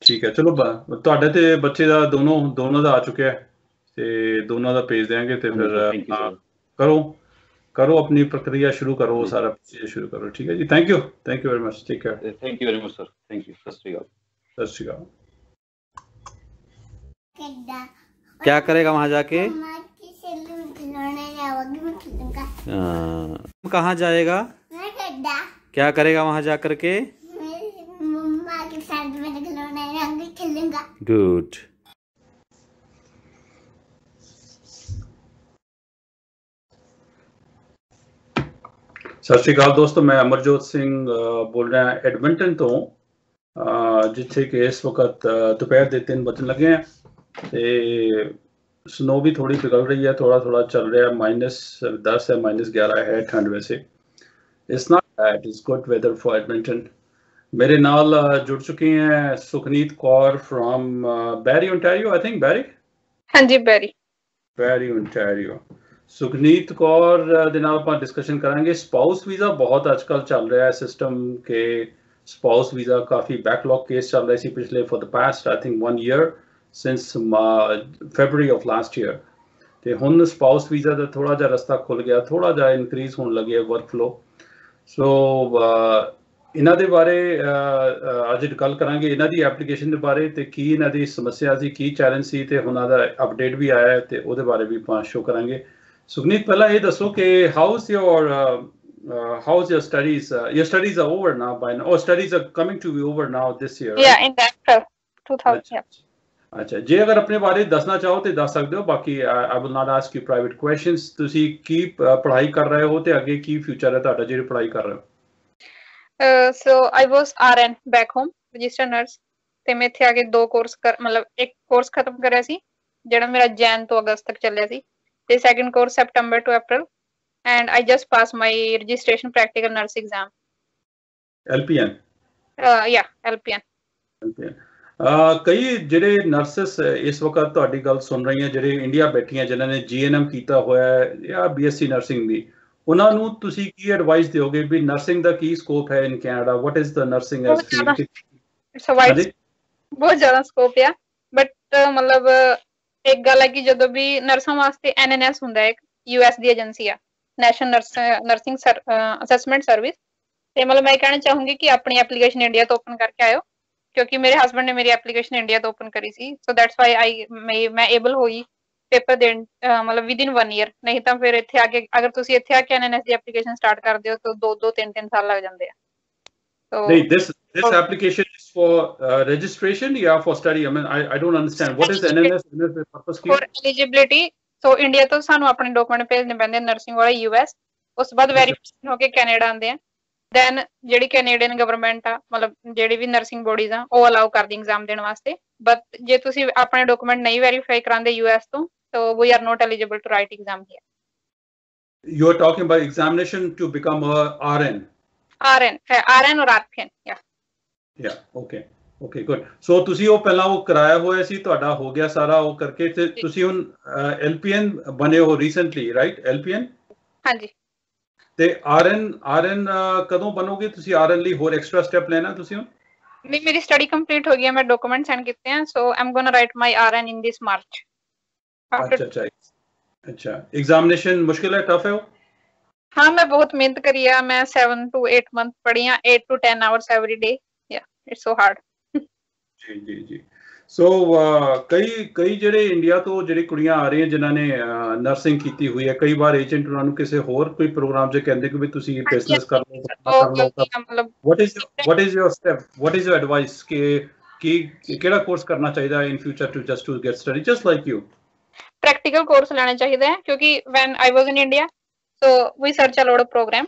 ਠੀਕ ਹੈ ਚਲੋ ਤੁਹਾਡੇ ਤੇ ਬੱਚੇ ਦਾ ਦੋਨੋਂ ਦੋਨੋਂ ਦਾ ਆ ਚੁੱਕਿਆ ਤੇ ਦੋਨੋਂ ਦਾ ਭੇਜ ਦੇਾਂਗੇ ਤੇ ਫਿਰ ਕਰੋ। करो अपनी प्रक्रिया शुरू करो सारा प्रक्रिया शुरू करो। ठीक है जी thank you thank you very much ठीक है thank you very much sir thank you सत श्रीकाल सत श्रीकाल क्या करेगा वहाँ जाके? हाँ। कहा जाएगा? क्या करेगा वहाँ जा करके मम्मा के साथ मैं खिलूँगा। गुड ਸਤਿ ਸ਼੍ਰੀ ਅਕਾਲ ਦੋਸਤੋ ਮੈਂ ਅਮਰਜੋਤ ਸਿੰਘ ਬੋਲ ਰਿਹਾ ਐਡਮਿੰਟਨ ਤੋਂ ਜਿੱਥੇ ਕਿ ਇਸ ਵਕਤ ਦੁਪਹਿਰ ਦੇ 3 ਵਜਣ ਲੱਗੇ ਆ ਤੇ ਸਨੋ ਵੀ ਥੋੜੀ ਪਿਘਲ ਰਹੀ ਹੈ ਥੋੜਾ ਥੋੜਾ ਚੱਲ ਰਿਹਾ ਮਾਈਨਸ 10 ਹੈ ਮਾਈਨਸ 11 ਹੈ ਠੰਡ ਵੈਸੇ it's not bad it's good weather for Edmonton ਮੇਰੇ ਨਾਲ ਜੁੜ ਚੁੱਕੇ ਹੈ Sukhneet Kaur from Barrie Ontario I think Barrie ਹਾਂਜੀ ਬੈਰੀ ਬੈਰੀ ਓਨਟਾਰੀਓ ਸੁਖਨੀਤ ਕੌਰ ਦੇ ਨਾਲ ਆਪਾਂ ਡਿਸਕਸ਼ਨ ਕਰਾਂਗੇ। ਸਪਾਊਸ ਵੀਜ਼ਾ ਬਹੁਤ ਅੱਜਕੱਲ ਚੱਲ ਰਿਹਾ ਹੈ ਸਿਸਟਮ ਕਿ ਸਪਾਊਸ ਵੀਜ਼ਾ ਕਾਫੀ ਬੈਕਲੌਗ ਕੇਸ ਚੱਲ ਰਹੇ ਸੀ ਪਿਛਲੇ for the past I think 1 year since February of last year ਤੇ ਹੁਣ ਸਪਾਊਸ ਵੀਜ਼ਾ ਦਾ ਥੋੜਾ ਜਿਹਾ ਰਸਤਾ ਖੁੱਲ ਗਿਆ ਥੋੜਾ ਜਿਹਾ ਇਨਕਰੀਜ਼ ਹੋਣ ਲੱਗਿਆ ਵਰਕ ਫਲੋ ਸੋ ਇਹਨਾਂ ਦੇ ਬਾਰੇ ਅੱਜ ਗੱਲ ਕਰਾਂਗੇ। ਇਹਨਾਂ ਦੀ ਐਪਲੀਕੇਸ਼ਨ ਦੇ ਬਾਰੇ ਤੇ ਕੀ ਇਹਨਾਂ ਦੀ ਸਮੱਸਿਆ ਸੀ, ਕੀ ਚੈਲੰਜ ਸੀ ਤੇ ਉਹਨਾਂ ਦਾ ਅਪਡੇਟ ਵੀ ਆਇਆ ਹੈ ਤੇ ਉਹਦੇ ਬਾਰੇ ਵੀ ਆਪਾਂ ਸ਼ੋ ਕਰਾਂਗੇ। ਸੁਖਨੀਤ ਪਹਿਲਾਂ ਇਹ ਦੱਸੋ ਕਿ how is your how is your studies your studies are over now by now studies are coming to be over now this year Yeah, in April 2000. ਅੱਛਾ ਜੇ ਅਗਰ ਆਪਣੇ ਬਾਰੇ ਦੱਸਣਾ ਚਾਹੋ ਤੇ ਦੱਸ ਸਕਦੇ ਹੋ ਬਾਕੀ I will not ask you private questions ਤੁਸੀਂ ਕੀ ਪੜ੍ਹਾਈ ਕਰ ਰਹੇ ਹੋ ਤੇ ਅੱਗੇ ਕੀ ਫਿਊਚਰ ਹੈ ਤੁਹਾਡਾ ਜਿਹੜੀ ਪੜ੍ਹਾਈ ਕਰ ਰਹੇ ਹੋ so I was RN back home, registered nurse. ਤੇ ਮੈਂ ਇੱਥੇ ਆ ਕੇ ਦੋ ਕੋਰਸ ਕਰ ਮਤਲਬ ਇੱਕ ਕੋਰਸ ਖਤਮ ਕਰਿਆ ਸੀ ਜਿਹੜਾ ਮੇਰਾ ਜੈਨ ਤੋਂ ਅਗਸਤ ਤੱਕ ਚੱਲਿਆ ਸੀ ਤੇ second course September to April and I just pass my registration practical nurse exam LPN ਯਾ ਐਲਪੀਐਨ ਐਲਪੀਐਨ ਅ, ਕਈ ਜਿਹੜੇ ਨਰਸਸ ਇਸ ਵਕਤ ਤੁਹਾਡੀ ਗੱਲ ਸੁਣ ਰਹੀਆਂ ਜਿਹੜੇ ਇੰਡੀਆ ਬੈਠੀਆਂ ਜਿਨ੍ਹਾਂ ਨੇ ਜੀਐਨਐਮ ਕੀਤਾ ਹੋਇਆ ਹੈ ਜਾਂ ਬੀਐਸਸੀ ਨਰਸਿੰਗ ਦੀ ਉਹਨਾਂ ਨੂੰ ਤੁਸੀਂ ਕੀ ਐਡਵਾਈਸ ਦਿਓਗੇ ਵੀ ਨਰਸਿੰਗ ਦਾ ਕੀ ਸਕੋਪ ਹੈ in Canada what is the nursing S. Field it's a wide ਬਹੁਤ ਜ਼ਿਆਦਾ ਸਕੋਪ ਆ ਬਟ ਮਤਲਬ ਇੱਕ ਗੱਲ ਹੈ ਕਿ ਜਦੋਂ ਵੀ ਨਰਸਾਂ ਵਾਸਤੇ ਐਨਐਨਐਸ ਹੁੰਦਾ ਹੈ, ਇੱਕ ਯੂਐਸ ਦੀ ਏਜੰਸੀ ਆ national nurse nursing assessment service ਤੇ ਮਤਲਬ ਮੈਂ ਇਹ ਕਹਿਣਾ ਚਾਹੂੰਗੀ ਕਿ ਆਪਣੀ ਐਪਲੀਕੇਸ਼ਨ ਇੰਡੀਆ ਤੋਂ ਓਪਨ ਕਰਕੇ ਆਇਓ, ਕਿਉਂਕਿ ਮੇਰੇ ਹਸਬੰਡ ਨੇ ਮੇਰੀ ਐਪਲੀਕੇਸ਼ਨ ਇੰਡੀਆ ਤੋਂ ਓਪਨ ਕਰੀ ਸੀ ਸੋ ਦੈਟਸ ਵਾਈ ਆਈ ਮੈਂ ਏਬਲ ਹੋਈ ਪੇਪਰ ਦੇਣ, ਅਹ ਮਤਲਬ ਵਿਦ ਇਨ 1 ਈਅਰ ਨਹੀਂ ਤਾਂ ਫਿਰ ਇੱਥੇ ਆ ਕੇ, ਅਗਰ ਤੁਸੀਂ ਇੱਥੇ ਆ ਕੇ ਐਨਐਨਐਸ ਦੀ ਐਪਲੀਕੇਸ਼ਨ ਸਟਾਰਟ ਕਰਦੇ ਹੋ, ਤਾਂ 2 2 3 3 ਸਾਲ ਲੱਗ ਜਾਂਦੇ ਆ। Oh. So this this oh. application is for uh, registration, yeah, for study. I mean, I, I don't understand what is the NNS, purpose for eligibility. So India to sanu apne document page nibande nursing wala US. Us bad verification hoke Canada ande. Then jedi Canadian government ta, matlab jedi bhi nursing bodies ha, o allow kar exam den waste. But je tusi apne document nahi verify karande US to, so we are not eligible to write exam here. You are talking about examination to become a RN. RN RN ਔਰ RPN ਯਾ yeah. Okay okay good. So ਤੁਸੀਂ ਉਹ ਪਹਿਲਾਂ ਉਹ ਕਰਾਇਆ ਹੋਇਆ ਸੀ ਤੁਹਾਡਾ ਹੋ ਗਿਆ ਸਾਰਾ ਉਹ ਕਰਕੇ ਤੇ ਤੁਸੀਂ ਹੁਣ lpn ਬਣੇ ਹੋ ਰੀਸੈਂਟਲੀ ਰਾਈਟ lpn ਹਾਂਜੀ ਤੇ rn rn ਅਹ, ਕਦੋਂ ਬਣੋਗੇ ਤੁਸੀਂ rn ਲਈ ਹੋਰ ਐਕਸਟਰਾ ਸਟੈਪ ਲੈਣਾ ਤੁਸੀਂ ਹੁਣ ਨਹੀਂ ਮੇਰੀ ਸਟੱਡੀ ਕੰਪਲੀਟ ਹੋ ਗਈ ਹੈ ਮੈਂ ਡਾਕੂਮੈਂਟ ਸੈਂਡ ਕੀਤੇ ਆ so I'm gonna write my RN in this March ਅੱਛਾ ਅੱਛਾ ਅੱਛਾ ਐਗਜ਼ਾਮੀਨੇਸ਼ਨ ਮੁਸ਼ਕਿਲ ਹੈ ਟਫ ਹੈ ਉਹ हाँ मैं बहुत मेहनत करी है मैं सेवन टू एट मंथ पढ़ी हाँ eight to ten hours every day या इट्स सो हार्ड ਜੀ ਜੀ ਜੀ ਸੋ ਕਈ ਕਈ ਜਿਹੜੇ ਇੰਡੀਆ ਤੋਂ ਜਿਹੜੀ ਕੁੜੀਆਂ ਆ ਰਹੀਆਂ ਜਿਨ੍ਹਾਂ ਨੇ ਨਰਸਿੰਗ ਕੀਤੀ ਹੋਈ ਹੈ ਕਈ ਵਾਰ ਏਜੰਟ ਉਹਨਾਂ ਨੂੰ ਕਿਸੇ ਹੋਰ ਕੋਈ ਪ੍ਰੋਗਰਾਮ 'ਚ ਕਹਿੰਦੇ ਕਿ ਵੀ ਤੁਸੀਂ ਬਿਜ਼ਨਸ ਕਰ ਲਓ ਆਪਣਾ ਕਰ ਲਓ मतलब what is what is your step what is your advice ਕਿ ਕੀ ਕਿਹੜਾ ਕੋਰਸ ਕਰਨਾ ਚਾਹੀਦਾ ਹੈ in future to just to get study just like you practical course लेना चाहिए है क्योंकि when I was in India so we sir ਚਾ ਲੋੜ ਪ੍ਰੋਗਰਾਮ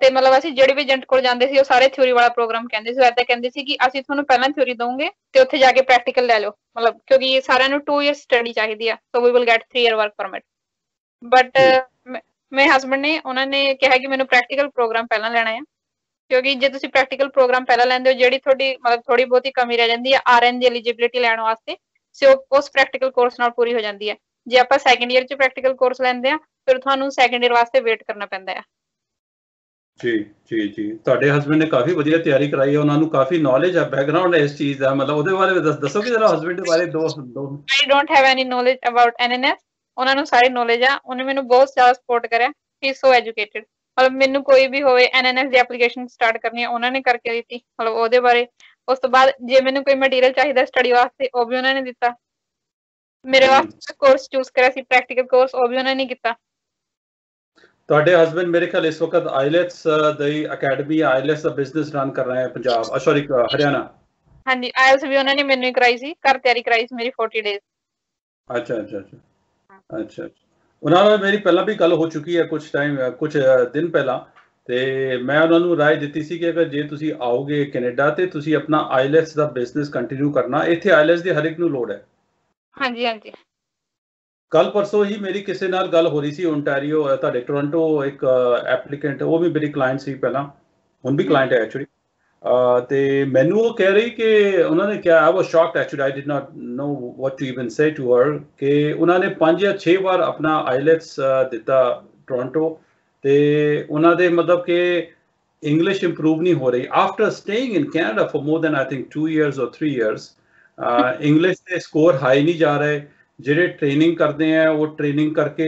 ਤੇ ਮਤਲਬ ਅਸੀਂ ਜਿਹੜੇ ਵੀ ਏਜੰਟ ਕੋਲ ਜਾਂਦੇ ਸੀ ਉਹ ਸਾਰੇ ਥਿਉਰੀ ਵਾਲਾ ਪ੍ਰੋਗਰਾਮ ਕਹਿੰਦੇ ਸੀ। ਵੈਸੇ ਕਹਿੰਦੇ ਸੀ ਕਿ ਅਸੀਂ ਤੁਹਾਨੂੰ ਪਹਿਲਾਂ ਥਿਉਰੀ ਦਵਾਂਗੇ ਤੇ ਉੱਥੇ ਜਾ ਕੇ ਪ੍ਰੈਕਟੀਕਲ ਲੈ ਲਓ। ਮਤਲਬ ਕਿਉਂਕਿ ਸਾਰਿਆਂ ਨੂੰ 2 ਇਅਰ ਸਟੱਡੀ ਚਾਹੀਦੀ ਆ so we will get 3 year work permit but ਮੇਰੇ ਹਸਬੰਡ ਨੇ ਉਹਨਾਂ ਨੇ ਕਿਹਾ ਕਿ ਮੈਨੂੰ ਪ੍ਰੈਕਟੀਕਲ ਪ੍ਰੋਗਰਾਮ ਪਹਿਲਾਂ ਲੈਣਾ ਹੈ ਕਿਉਂਕਿ ਜੇ ਤੁਸੀਂ ਪ੍ਰੈਕਟੀਕਲ ਪ੍ਰੋਗਰਾਮ ਪਹਿਲਾਂ ਲੈਂਦੇ ਹੋ ਜਿਹੜੀ ਤੁਹਾਡੀ ਮਤਲਬ ਥੋੜੀ ਬਹੁਤੀ ਕਮੀ ਰਹਿ ਜਾਂਦੀ ਹੈ ਆਰਐਨ ਦੀ ਐਲੀਜੀਬਿਲਿਟੀ ਲੈਣ ਵਾਸਤੇ ਸੋ ਉਸ ਪ੍ਰੈਕਟੀਕਲ ਕੋਰਸ ਨਾਲ ਪੂਰੀ ਹੋ ਜਾਂਦੀ ਹੈ ਜੇ ਆਪਾਂ ਸੈਕੰਡ ਇਅਰ ਚ ਪ੍ਰੈਕਟੀਕਲ ਕੋਰਸ ਲੈਂਦੇ ਆ ਫਿਰ ਤੁਹਾਨੂੰ ਸੈਕੰਡ ਇਅਰ ਵਾਸਤੇ ਵੇਟ ਕਰਨਾ ਪੈਂਦਾ ਹੈ ਜੀ ਜੀ ਜੀ। ਤੁਹਾਡੇ ਹਸਬੰਡ ਨੇ ਕਾਫੀ ਵਧੀਆ ਤਿਆਰੀ ਕਰਾਈ ਹੈ ਉਹਨਾਂ ਨੂੰ ਕਾਫੀ ਨੌਲੇਜ ਹੈ ਬੈਕਗ੍ਰਾਉਂਡ ਹੈ ਇਸ ਚੀਜ਼ ਦਾ ਮਤਲਬ ਉਹਦੇ ਬਾਰੇ ਦੱਸ- ਦੱਸੋਗੇ ਜਰਾ ਹਸਬੰਡ ਦੇ ਬਾਰੇ ਦੋ ਦੋ। I don't have any knowledge about NNS ਉਹਨਾਂ ਨੂੰ ਸਾਰੀ ਨੋਲੇਜ ਆ। ਉਹਨੇ ਮੈਨੂੰ ਬਹੁਤ ਜ਼ਿਆਦਾ ਸਪੋਰਟ ਕਰਿਆ। ਹੀ ਸੋ ਐਜੂਕੇਟਿਡ ਮਤਲਬ ਮੈਨੂੰ ਕੋਈ ਵੀ ਹੋਵੇ ਐਨਐਨਐਸ ਦੀ ਐਪਲੀਕੇਸ਼ਨ ਸਟਾਰਟ ਕਰਨੀ ਹੈ ਉਹਨਾਂ ਨੇ ਕਰਕੇ ਦਿੱਤੀ। ਮਤਲਬ ਉਹਦੇ ਬਾਰੇ। ਉਸ ਤੋਂ ਬਾਅਦ ਜੇ ਮੈਨੂੰ ਕੋਈ ਮਟੀਰੀਅਲ ਚਾਹੀਦਾ ਸਟੱਡੀ ਵਾਸਤੇ ਉਹ ਵੀ ਉਹਨਾਂ ਨੇ ਦਿੱਤਾ। ਮੇਰੇ ਵਾਸਤੇ ਕੋਰਸ ਚੂਜ਼ ਕਰਿਆ ਸੀ ਪ੍ਰੈਕਟੀਕਲ ਕੋਰਸ ਉਹ ਵੀ ਉਹਨਾਂ ਨੇ ਕੀਤਾ। ਤੁਹਾਡੇ ਹਸਬੰਡ ਮੇਰੇ ਖਿਆਲ ਇਸ ਵਕਤ ਆਈਲੈਟਸ ਦੀ ਅਕੈਡਮੀ ਆਈਲੈਟਸ ਦਾ ਬਿਜ਼ਨਸ ਰਨ ਕਰ ਰਹੇ ਹੈ ਪੰਜਾਬ ਸੌਰੀ ਹਰਿਆਣਾ। ਹਾਂਜੀ ਆਇਲਸ ਵੀ ਉਹਨਾਂ ਨੇ ਮੈਨੂੰ ਹੀ ਕਰਾਈ ਸੀ ਘਰ ਤਿਆਰੀ ਕਰਾਈ ਸੀ ਮੇਰੀ 40 ਡੇਜ਼ ਅੱਛਾ ਅੱਛਾ ਅੱਛਾ। ਅੱਛਾ। ਉਹਨਾਂ ਨਾਲ ਮੇਰੀ ਪਹਿਲਾਂ ਵੀ ਗੱਲ ਹੋ ਚੁੱਕੀ ਹੈ ਕੁਝ ਟਾਈਮ ਕੁਝ ਦਿਨ ਪਹਿਲਾਂ। ਤੇ ਮੈਂ ਉਹਨਾਂ ਨੂੰ ਰਾਏ ਦਿੱਤੀ ਸੀ ਕਿ ਅਗਰ ਜੇ ਤੁਸੀਂ ਆਓਗੇ ਕੈਨੇਡਾ ਤੇ ਤੁਸੀਂ ਆਪਣਾ ਆਈਲੈਟਸ ਦਾ ਬਿਜ਼ਨਸ ਕੰਟੀਨਿਊ ਕਰਨਾ ਇੱਥੇ ਆਈਲੈਟਸ ਦੀ ਹਰ ਇੱਕ ਨੂੰ ਲੋੜ ਹੈ। ਹਾਂਜੀ ਹਾਂਜੀ। ਕੱਲ ਪਰਸੋਂ ਹੀ ਮੇਰੀ ਕਿਸੇ ਨਾਲ ਗੱਲ ਹੋ ਰਹੀ ਸੀ ਓਨਟਾਰੀਓ ਤੁਹਾਡੇ ਟੋਰਾਂਟੋ ਇੱਕ ਐਪਲੀਕੈਂਟ, ਉਹ ਵੀ ਮੇਰੀ ਕਲਾਇੰਟ ਸੀ ਪਹਿਲਾਂ, ਹੁਣ ਵੀ ਕਲਾਇੰਟ ਹੈ ਐਕਚੁਅਲੀ ਤੇ ਮੈਨੂੰ ਉਹ ਕਹਿ ਰਹੀ ਕਿ ਉਹਨਾਂ ਨੇ ਕਿਹਾ I was shocked actually I did not know what to even say to her ਕਿ ਉਹਨਾਂ ਨੇ ਪੰਜ ਜਾਂ ਛੇ ਵਾਰ ਆਪਣਾ ਆਈਲੈਟਸ ਦਿੱਤਾ ਟੋਰਾਂਟੋ, ਤੇ ਉਹਨਾਂ ਦੇ ਮਤਲਬ ਕਿ ਇੰਗਲਿਸ਼ ਇੰਪਰੂਵ ਨਹੀਂ ਹੋ ਰਹੀ। After staying in Canada for more than I think 2 years or 3 years English ਦੇ ਸਕੋਰ ਹਾਈ ਨਹੀਂ ਜਾ ਰਹੇ। ਜਿਹੜੇ ਟ੍ਰੇਨਿੰਗ ਕਰਦੇ ਆ, ਉਹ ਟ੍ਰੇਨਿੰਗ ਕਰਕੇ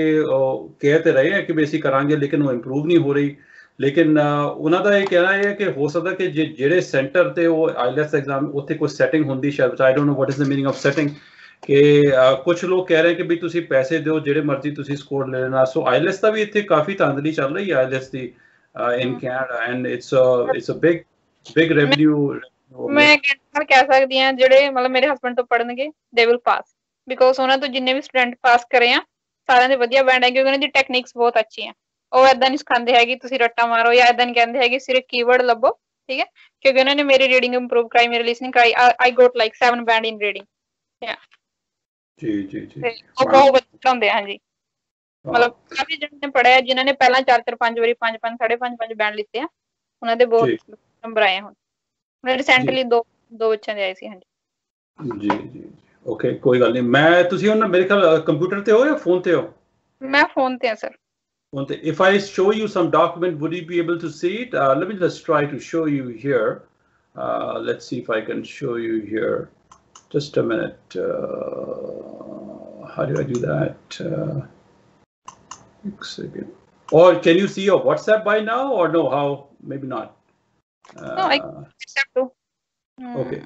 ਕਹਿ ਤੇ ਰਹੇ ਆ ਕਿ ਵੀ ਕਰਾਂਗੇ, ਲੇਕਿਨ ਉਹ ਇੰਪਰੂਵ ਨਹੀਂ ਹੋ ਰਹੀ। ਲੇਕਿਨ ਉਹਨਾਂ ਦਾ ਇਹ ਕਹਿਣਾ ਹੈ ਕਿ ਹੋ ਸਕਦਾ ਕਿ ਜਿਹੜੇ ਸੈਂਟਰ ਤੇ ਉਹ ਆਈਲੈਟਸ ਐਗਜ਼ਾਮ ਉੱਥੇ ਕੋਈ ਸੈਟਿੰਗ ਹੁੰਦੀ ਸ਼ਾਇਦ I don't know what is the meaning of setting ਕਿ ਕੁਝ ਲੋਕ ਕਹਿ ਰਹੇ ਕਿ ਵੀ ਤੁਸੀਂ ਪੈਸੇ ਦਿਓ, ਜਿਹੜੇ ਮਰਜ਼ੀ ਤੁਸੀਂ ਸਕੋਰ ਲੈ ਲੈਣਾ। ਸੋ ਆਈਲੈਟਸ ਦਾ ਵੀ ਇੱਥੇ ਕਾਫੀ ਧਾਂਦਲੀ ਚੱਲ ਰਹੀ ਹੈ IELTS the in Canada and it's it's a big big revenue ਮੈਂ ਕਹਿ ਸਕਦੀ ਹਾਂ, ਜਿਹੜੇ ਮਤਲਬ ਮੇਰੇ ਹਸਬੰਡ ਤੋਂ ਪੜਨਗੇ ਦੇ ਵਿਲ ਪਾਸ ਬਿਕੋਜ਼ ਉਹਨਾਂ ਤੋਂ ਜਿੰਨੇ ਵੀ ਸਟੂਡੈਂਟ ਪਾਸ ਕਰੇ ਆ ਸਾਰਿਆਂ ਦੇ ਵਧੀਆ ਬੈਂਡ ਹੈ ਕਿਉਂਕਿ ਉਹਨਾਂ ਦੀ ਟੈਕਨੀਕਸ ਬਹੁਤ ਅੱਛੀ ਆ। ਉਹ ਐਦਾਂ ਨਹੀਂ ਸਿਖਾਉਂਦੇ ਹੈਗੇ ਤੁਸੀਂ ਰੱਟਾ ਮਾਰੋ ਜਾਂ ਐਦਾਂ ਨਹੀਂ ਕਹਿੰਦੇ ਹੈਗੇ ਸਿਰਫ ਕੀਵਰਡ ਲੱਭੋ ਠੀਕ ਹੈ? ਕਿਉਂਕਿ ਉਹਨਾਂ ਨੇ ਮੇਰੀ ਰੀਡਿੰਗ ਇੰਪਰੂਵ ਕਰਾਈ ਮੇਰੀ ਲਿਸਨਿੰਗ ਕਰਾਈ I got like 7 band in reading ਜੀ ਜੀ ਜੀ। ਤੇ ਉਹ ਬਹੁਤ ਵਧੀਆ ਪੜਾਉਂਦੇ ਆ ਹਾਂਜੀ। ਮਤਲਬ ਕਾਫੀ ਜਿਹਨਾਂ ਨੇ ਪੜਿਆ ਜਿਨ੍ਹਾਂ ਨੇ ਪਹਿਲਾਂ 4 4 5 ਵਾਰੀ 5 5 5.5 5 ਬੈਂਡ ਲਿੱਤੇ ਆ ਉਹਨਾਂ ਦੇ ਬਹੁਤ ਨੰਬਰ ਆਏ ਹੁਣ। ਮੈਂ ਰਿਸੈਂਟਲੀ ਦੋ ਦੋ ਬੱਚਿਆਂ ਦੇ ਆਏ ਸੀ ਹਾਂਜੀ। ਜੀ ਜੀ। ਓਕੇ ਕੋਈ ਗੱਲ ਨਹੀਂ ਮੈਂ ਤੁਸੀਂ ਉਹਨਾਂ ਮੇਰੇ ਖਿਆਲ ਕੰਪਿਊਟਰ ਤੇ ਹੋ ਜਾਂ ਫੋਨ ਤੇ ਹੋ ਮੈਂ ਫੋਨ ਤੇ ਆ sir One thing, if I show you some document, would you be able to see it? Uh, let me just try to show you here. Uh, let's see if I can show you here. Just a minute. Uh, how do I do that? Uh, one second. Or can you see your WhatsApp by now or no? How? Maybe not. Uh, No, I- Step two. Hmm. Okay.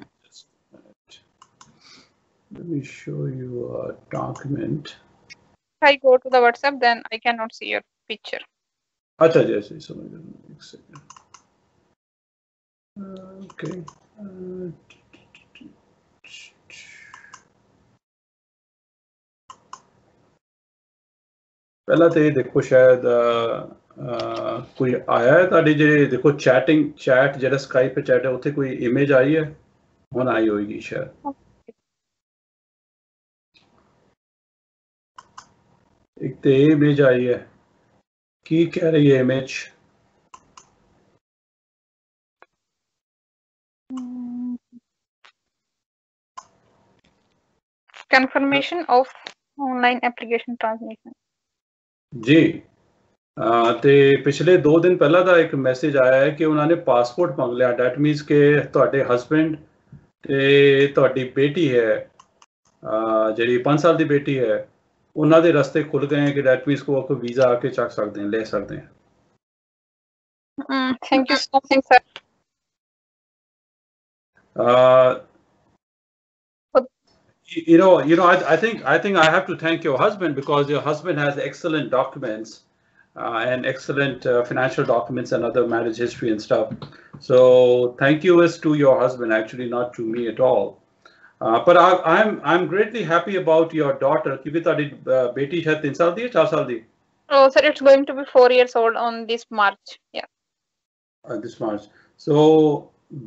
Let me show you a document. If I go to the WhatsApp, then I cannot see your picture. Acha, yes, yes, one second. Uh, okay. Uh, ਪਹਿਲਾਂ ਤੇ ਇਹ ਦੇਖੋ ਸ਼ਾਇਦ ਕੋਈ ਆਇਆ ਹੈ ਤੁਹਾਡੀ ਜਿਹੜੇ ਦੇਖੋ ਚੈਟਿੰਗ ਚੈਟ ਜਿਹੜਾ ਸਕਾਈਪ ਤੇ ਚੈਟ ਹੈ ਉੱਥੇ ਕੋਈ ਇਮੇਜ ਆਈ ਹੈ ਹੁਣ ਆਈ ਹੋਏਗੀ ਸ਼ਾਇਦ ਇੱਕ ਤੇ ਇਮੇਜ ਆਈ ਹੈ ਕੀ ਕਹਿ ਰਹੀ ਹੈ image Hmm. Confirmation of online application transmission. ਜੀ ਤੇ ਪਿਛਲੇ 2 ਦਿਨ ਪਹਿਲਾਂ ਦਾ ਇੱਕ ਮੈਸੇਜ ਆਇਆ ਹੈ ਕਿ ਉਹਨਾਂ ਨੇ ਪਾਸਪੋਰਟ ਮੰਗ ਲਿਆ ਡੈਟ ਮੀਨਸ ਕਿ ਤੁਹਾਡੇ ਹਸਬੰਡ ਤੇ ਤੁਹਾਡੀ ਬੇਟੀ ਹੈ ਜਿਹੜੀ 5 ਸਾਲ ਦੀ ਬੇਟੀ ਹੈ ਉਹਨਾਂ ਦੇ ਰਸਤੇ ਖੁੱਲ ਗਏ ਹੈ ਕਿ ਡੈਟ ਮੀਨਸ ਕੋ ਕੋਈ ਵੀਜ਼ਾ ਆ ਕੇ ਚੱਕ ਸਕਦੇ ਹਨ ਲੈ ਸਕਦੇ ਹਨ Mm, thank you so much, sir. Uh, But- you you know, you know, I, I think I think I have to thank your husband because your husband has excellent documents uh, and excellent uh, financial documents and other marriage history and stuff. So thank you is to your husband, actually, not to me at all. ਪਰ I'm I'm greatly happy about your daughter ਕਿ ਸਾਲ oh sir it's going to be 4 years old on this march yeah. Uh, this march. So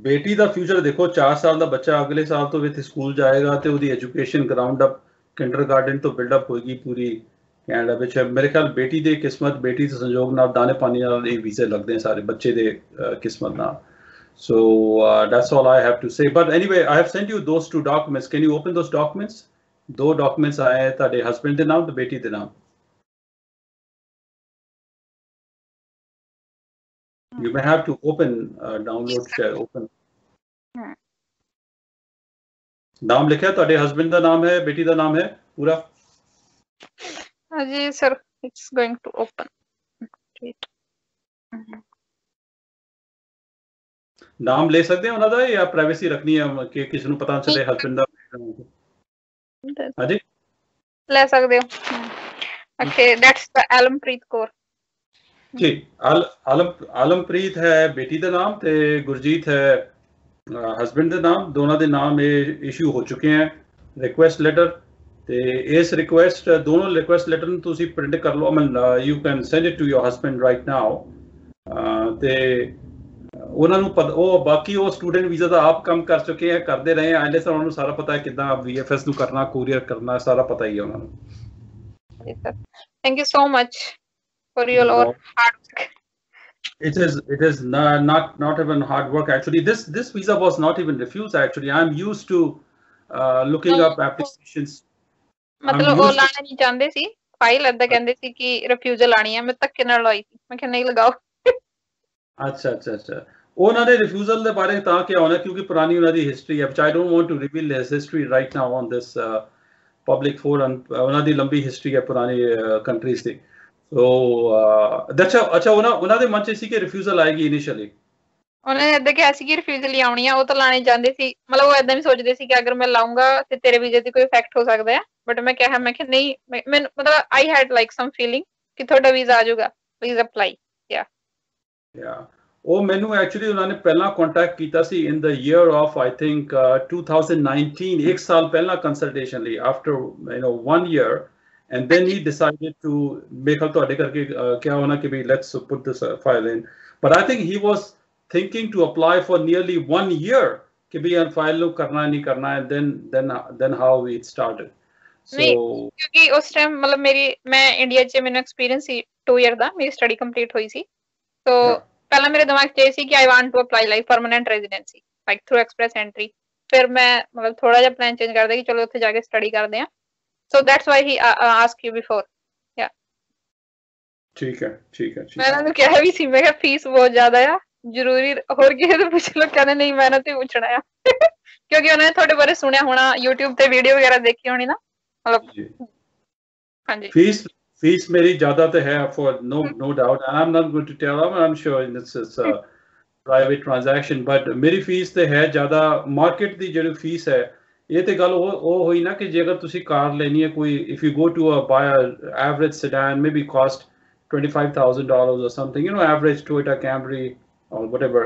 ਬੇਟੀ ਦਾ future ਦੇਖੋ 4 ਸਾਲ ਦਾ ਬੱਚਾ ਅਗਲੇ ਸਾਲ ਤੋਂ ਵਿੱਚ ਸਕੂਲ ਜਾਏਗਾ ਤੇ ਉਹਦੀ ਐਜੂਕੇਸ਼ਨ ਗਰਾਊਂਡ ਅਪ ਕਿੰਡਰਗਾਰਟਨ ਤੋਂ ਬਿਲਡ ਅਪ ਹੋਏਗੀ ਪੂਰੀ ਕੈਨੇਡਾ ਵਿੱਚ ਮੇਰੇ ਖਿਆਲ ਬੇਟੀ ਦੇ ਕਿਸਮਤ ਬੇਟੀ ਦੇ ਸੰਯੋਗ ਨਾਲ ਦਾਣੇ ਪਾਣੀ ਨਾਲ ਇਹ ਵੀਜ਼ੇ ਲੱਗਦੇ ਸਾਰੇ ਬੱਚੇ ਦੇ ਕਿਸਮਤ ਨਾਲ so uh, that's all I have to say but anyway I have sent you those two documents can you open those documents ਦੋ ਡਾਕੂਮੈਂਟਸ ਆਏ ਹੈ ਤੁਹਾਡੇ ਹਸਬੰਡ ਦੇ ਨਾਮ ਤੇ ਬੇਟੀ ਦੇ ਨਾਮ you may have to open uh, download share open Hmm. ਨਾਮ ਲਿਖਿਆ ਤੁਹਾਡੇ ਹਸਬੰਡ ਦਾ ਨਾਮ ਹੈ ਬੇਟੀ ਦਾ ਨਾਮ ਹੈ ਪੂਰਾ Aji, sir, it's going to open. Wait. ਨਾਮ ਲੈ ਸਕਦੇ ਹਾਂ ਉਹਨਾਂ ਦਾ ਜਾਂ ਪ੍ਰਾਈਵੇਸੀ ਰੱਖਣੀ ਹੈ ਕਿ ਕਿਸੇ ਨੂੰ ਪਤਾ ਨਾ ਚੱਲੇ ਹਸਬੰਡ ਦਾ ਹਾਂਜੀ? ਲੈ ਸਕਦੇ ਹੋ। Okay, that's the Alampreet Kaur. ਜੀ ਆਲ- ਆਲਮ ਆਲਮਪ੍ਰੀਤ ਹੈ ਬੇਟੀ ਦਾ ਨਾਮ ਤੇ ਗੁਰਜੀਤ ਹੈ ਹਸਬੰਡ ਦੇ ਨਾਮ। ਦੋਨਾਂ ਦੇ ਨਾਮ ਇਹ ਇਸ਼ੂ ਹੋ ਚੁੱਕੇ ਹੈ ਰਿਕੁਐਸਟ ਲੈਟਰ ਤੇ ਇਸ ਰਿਕੁਐਸਟ ਦੋਨੋਂ ਰਿਕੁਐਸਟ ਲੈਟਰ ਨੂੰ ਤੁਸੀਂ ਪ੍ਰਿੰਟ ਕਰ ਲਓ। ਮਨ you can send it to your husband right now ਤੇ ਉਹਨਾਂ ਨੂੰ ਉਹ ਬਾਕੀ ਉਹ ਸਟੂਡੈਂਟ ਵੀਜ਼ਾ ਦਾ ਆਪ ਕੰਮ ਕਰ ਚੁੱਕੇ ਹੈ ਕਰਦੇ ਰਹੇ ਆਈਲੈਸ ਉਹਨਾਂ ਨੂੰ ਸਾਰਾ ਪਤਾ ਹੈ ਕਿਦਾਂ ਵੀਐਫਐਸ ਨੂੰ ਕਰਨਾ ਕੋਰੀਅਰ ਕਰਨਾ ਸਾਰਾ ਪਤਾ ਹੀ ਹੈ ਉਹਨਾਂ ਨੂੰ. Thank you so much for your all hard work. It is. It is not, not not even hard work. Actually, this this visa was not even refused. Actually, I'm used to uh, looking No. up applications. ਮਤਲਬ ਉਹ ਲਾਣਾ ਨਹੀਂ ਚਾਹੁੰਦੇ ਸੀ file ਏਦਾਂ ਕਹਿੰਦੇ ਸੀ ਕਿ refusal ਆਣੀ ਹੈ ਮੈਂ ਧੱਕੇ ਨਾਲ ਲਾਈ ਸੀ ਮੈਂ ਕਿਹਾ ਨਹੀਂ ਲਗਾਓ ਅੱਛਾ ਅੱਛਾ ਅੱਛਾ ਉਹਨਾਂ ਦੇ ਰਿਫਿਊਜ਼ਲ ਦੇ ਬਾਰੇ ਤਾਂ ਕਿਹਾ ਹੋਣਾ ਕਿਉਂਕਿ ਪੁਰਾਣੀ ਉਹਨਾਂ ਦੀ ਹਿਸਟਰੀ ਹੈ I don't want to reveal this history right now on this uh, public forum. ਉਹਨਾਂ ਦੀ ਲੰਬੀ ਹਿਸਟਰੀ ਹੈ ਪੁਰਾਣੀ ਕੰਟਰੀਜ਼ ਦੀ। ਸੋ ਅੱਛਾ ਅੱਛਾ ਉਹਨਾਂ ਉਹਨਾਂ ਦੇ ਮਨ ਚ ਸੀ ਕਿ ਰਿਫਿਊਜ਼ਲ ਆਏਗੀ ਇਨੀਸ਼ੀਅਲੀ ਉਹਨਾਂ ਏਦਾਂ ਕਿਹਾ ਸੀ ਕਿ ਰਿਫਿਊਜ਼ਲ ਹੀ ਆਉਣੀ ਆ ਉਹ ਤਾਂ ਲਾਣੇ ਚਾਹੁੰਦੇ ਸੀ। ਮਤਲਬ ਉਹ ਏਦਾਂ ਵੀ ਸੋਚਦੇ ਸੀ ਕਿ ਅਗਰ ਮੈਂ ਲਾਉਂਗਾ ਤੇ ਤੇਰੇ ਵੀਜ਼ੇ ਤੇ ਕੋਈ ਇਫੈਕਟ ਹੋ ਸਕਦਾ ਹੈ। ਬਟ ਮੈਂ ਕਿਹਾ ਮੈਂ ਕਿਹਾ ਨਹੀਂ ਮੈਂ- ਮਤਲਬ I had like some feeling ਕਿ ਤੁਹਾਡਾ ਵੀਜ਼ਾ ਆ ਜਾਊਗਾ। Please apply Yeah. ਉਹ ਮੈਨੂੰ ਐਕਚੁਅਲੀ ਉਹਨਾਂ ਨੇ ਪਹਿਲਾਂ ਕੰਟੈਕਟ ਕੀਤਾ ਸੀ in the year of I think 2019 ਇੱਕ ਸਾਲ ਪਹਿਲਾਂ ਕੰਸਲਟੇਸ਼ਨ ਲਈ after you know 1 year and then he decided to ਮੇਕਲ ਤੁਹਾਡੇ ਕਰਕੇ ਕਿਹਾ ਹੋਣਾ ਕਿ we let's put this file in but I think he was thinking to apply for nearly one year ਕਿ ਵੀ ਇਹ ਫਾਈਲ ਨੂੰ ਕਰਨਾ ਨਹੀਂ ਕਰਨਾ ਹੈ then then then how it started so ਕਿਉਂਕਿ ਉਸ ਟਾਈਮ ਮਤਲਬ ਮੇਰੀ ਮੈਂ ਇੰਡੀਆ 'ਚ ਮੈਨੂੰ ਐਕਸਪੀਰੀਅੰਸ ਸੀ 2 ਇਅਰ ਦਾ ਮੇਰੀ ਸਟੱਡੀ ਕੰਪਲੀਟ ਹੋਈ ਸੀ। ਸੋ ਪਹਿਲਾਂ ਮੇਰੇ ਦਿਮਾਗ 'ਚ ਇਹ ਸੀ ਕਿ I want to apply like permanent residency like through express entry ਫਿਰ ਮੈਂ ਮਤਲਬ ਥੋੜਾ ਜਿਹਾ ਪਲਾਨ ਚੇਂਜ ਕਰਦੇ ਕਿ ਚਲੋ ਉੱਥੇ ਜਾ ਕੇ ਸਟੱਡੀ ਕਰਦੇ ਆ so that's why he ask you before ਠੀਕ ਹੈ ਠੀਕ ਹੈ ਠੀਕ ਮੈਂ ਹੈ। ਇਹਨਾਂ ਨੂੰ ਕਿਹਾ ਵੀ ਸੀ ਮੈਂ ਕਿਹਾ ਫੀਸ ਬਹੁਤ ਜ਼ਿਆਦਾ ਆ। ਜ਼ਰੂਰੀ ਹੋਰ ਕਿਸੇ ਤੋਂ ਪੁੱਛ ਲਓ ਕਹਿੰਦੇ ਨਹੀਂ ਮੈਂ ਤੋਂ ਹੀ ਪੁੱਛਣਾ ਆ। ਕਿਉਂਕਿ ਉਹਨਾਂ ਨੇ ਤੁਹਾਡੇ ਬਾਰੇ ਸੁਣਿਆ ਹੋਣਾ YouTube ਤੇ ਵੀਡੀਓ ਵਗੈਰਾ ਦੇਖੀ ਹੋਣੀ ਨਾ। ਮਤਲਬ ਹਾਂਜੀ। Fees fees ਮੇਰੀ ਜ਼ਿਆਦਾ ਤੇ ਹੈ for no no doubt and I'm not going to tell them I'm sure this is a private transaction but ਮੇਰੀ ਫੀਸ ਤੇ ਹੈ ਜ਼ਿਆਦਾ ਮਾਰਕੀਟ ਦੀ ਜਿਹੜੀ ਫੀਸ ਹੈ ਇਹ ਤੇ ਗੱਲ ਉਹ ਉਹ ਹੋਈ ਨਾ ਕਿ ਜੇ ਅਗਰ ਤੁਸੀਂ ਕਾਰ ਲੈਣੀ ਹੈ ਕੋਈ if you go to a buy a average sedan maybe cost $25,000 or something you know average Toyota Camry or whatever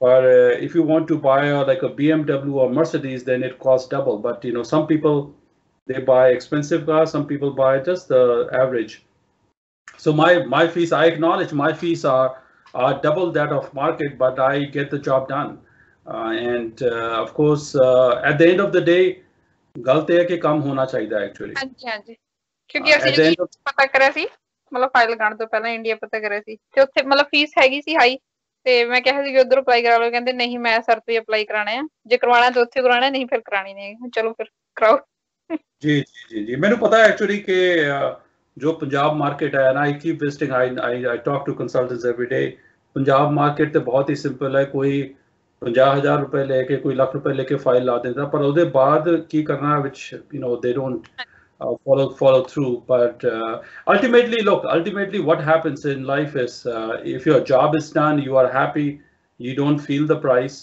but uh, if you want to buy a, like a BMW or Mercedes then it costs double but you know some people they buy expensive cars some people buy just the average so my my fees i acknowledge my fees are are double that of market but i get the job done uh, and uh, of course uh, at the end of the day ਗਲਤ ਇਹ ਹੈ ਕਿ ਕੰਮ ਹੋਣਾ ਚਾਹੀਦਾ actually ਹਾਂਜੀ ਹਾਂਜੀ ਕਿਉਂਕਿ ਅਸੀਂ at the end ਜਦੋਂ ਪਤਾ ਕਰਿਆ ਸੀ ਮਤਲਬ ਫਾਈਲ ਲਗਾਉਣ ਤੋਂ ਪਹਿਲਾਂ ਇੰਡੀਆ ਪਤਾ ਕਰਿਆ ਸੀ ਤੇ ਉੱਥੇ ਮਤਲਬ ਫੀਸ ਹੈਗੀ ਸੀ ਹਾਈ ਤੇ ਮੈਂ ਕਿਹਾ ਸੀ ਕਿ ਉਧਰ ਅਪਲਾਈ ਕਰਾ ਲਓ ਕਹਿੰਦੇ ਨਹੀਂ ਮੈਂ ਸਰ ਤੋਂ ਹੀ ਅਪਲਾਈ ਕਰਾਣਾ ਹੈ ਜੇ ਕਰਵਾਉਣਾ ਤਾਂ ਉੱਥੇ ਕਰਾਉਣਾ ਨਹੀਂ ਫਿਰ ਕਰਾਣੀ ਨਹੀਂ ਹੈ। ਚਲੋ ਫਿਰ ਕਰਾਓ ਜੀ ਜੀ ਜੀ ਮੈਨੂੰ ਪਤਾ ਐਕਚੁਅਲੀ ਕਿ ਜੋ ਪੰਜਾਬ ਮਾਰਕੀਟ ਹੈ ਨਾ I keep visiting I I talk to consultants every day Punjab market ਤੇ ਬਹੁਤ ਹੀ ਸਿੰਪਲ ਹੈ ਕੋਈ 50000 ਰੁਪਏ ਲੈ ਕੇ ਕੋਈ ਲੱਖ ਰੁਪਏ ਲੈ ਕੇ ਫਾਈਲ ਲਾ ਦਿੰਦਾ ਪਰ ਉਹਦੇ ਬਾਅਦ ਕੀ ਕਰਨਾ ਵਿੱਚ ਯੂ نو ਦੇ don't follow follow through but uh, ultimately look ultimately what happens in life is uh, if your job is done you are happy you don't feel the price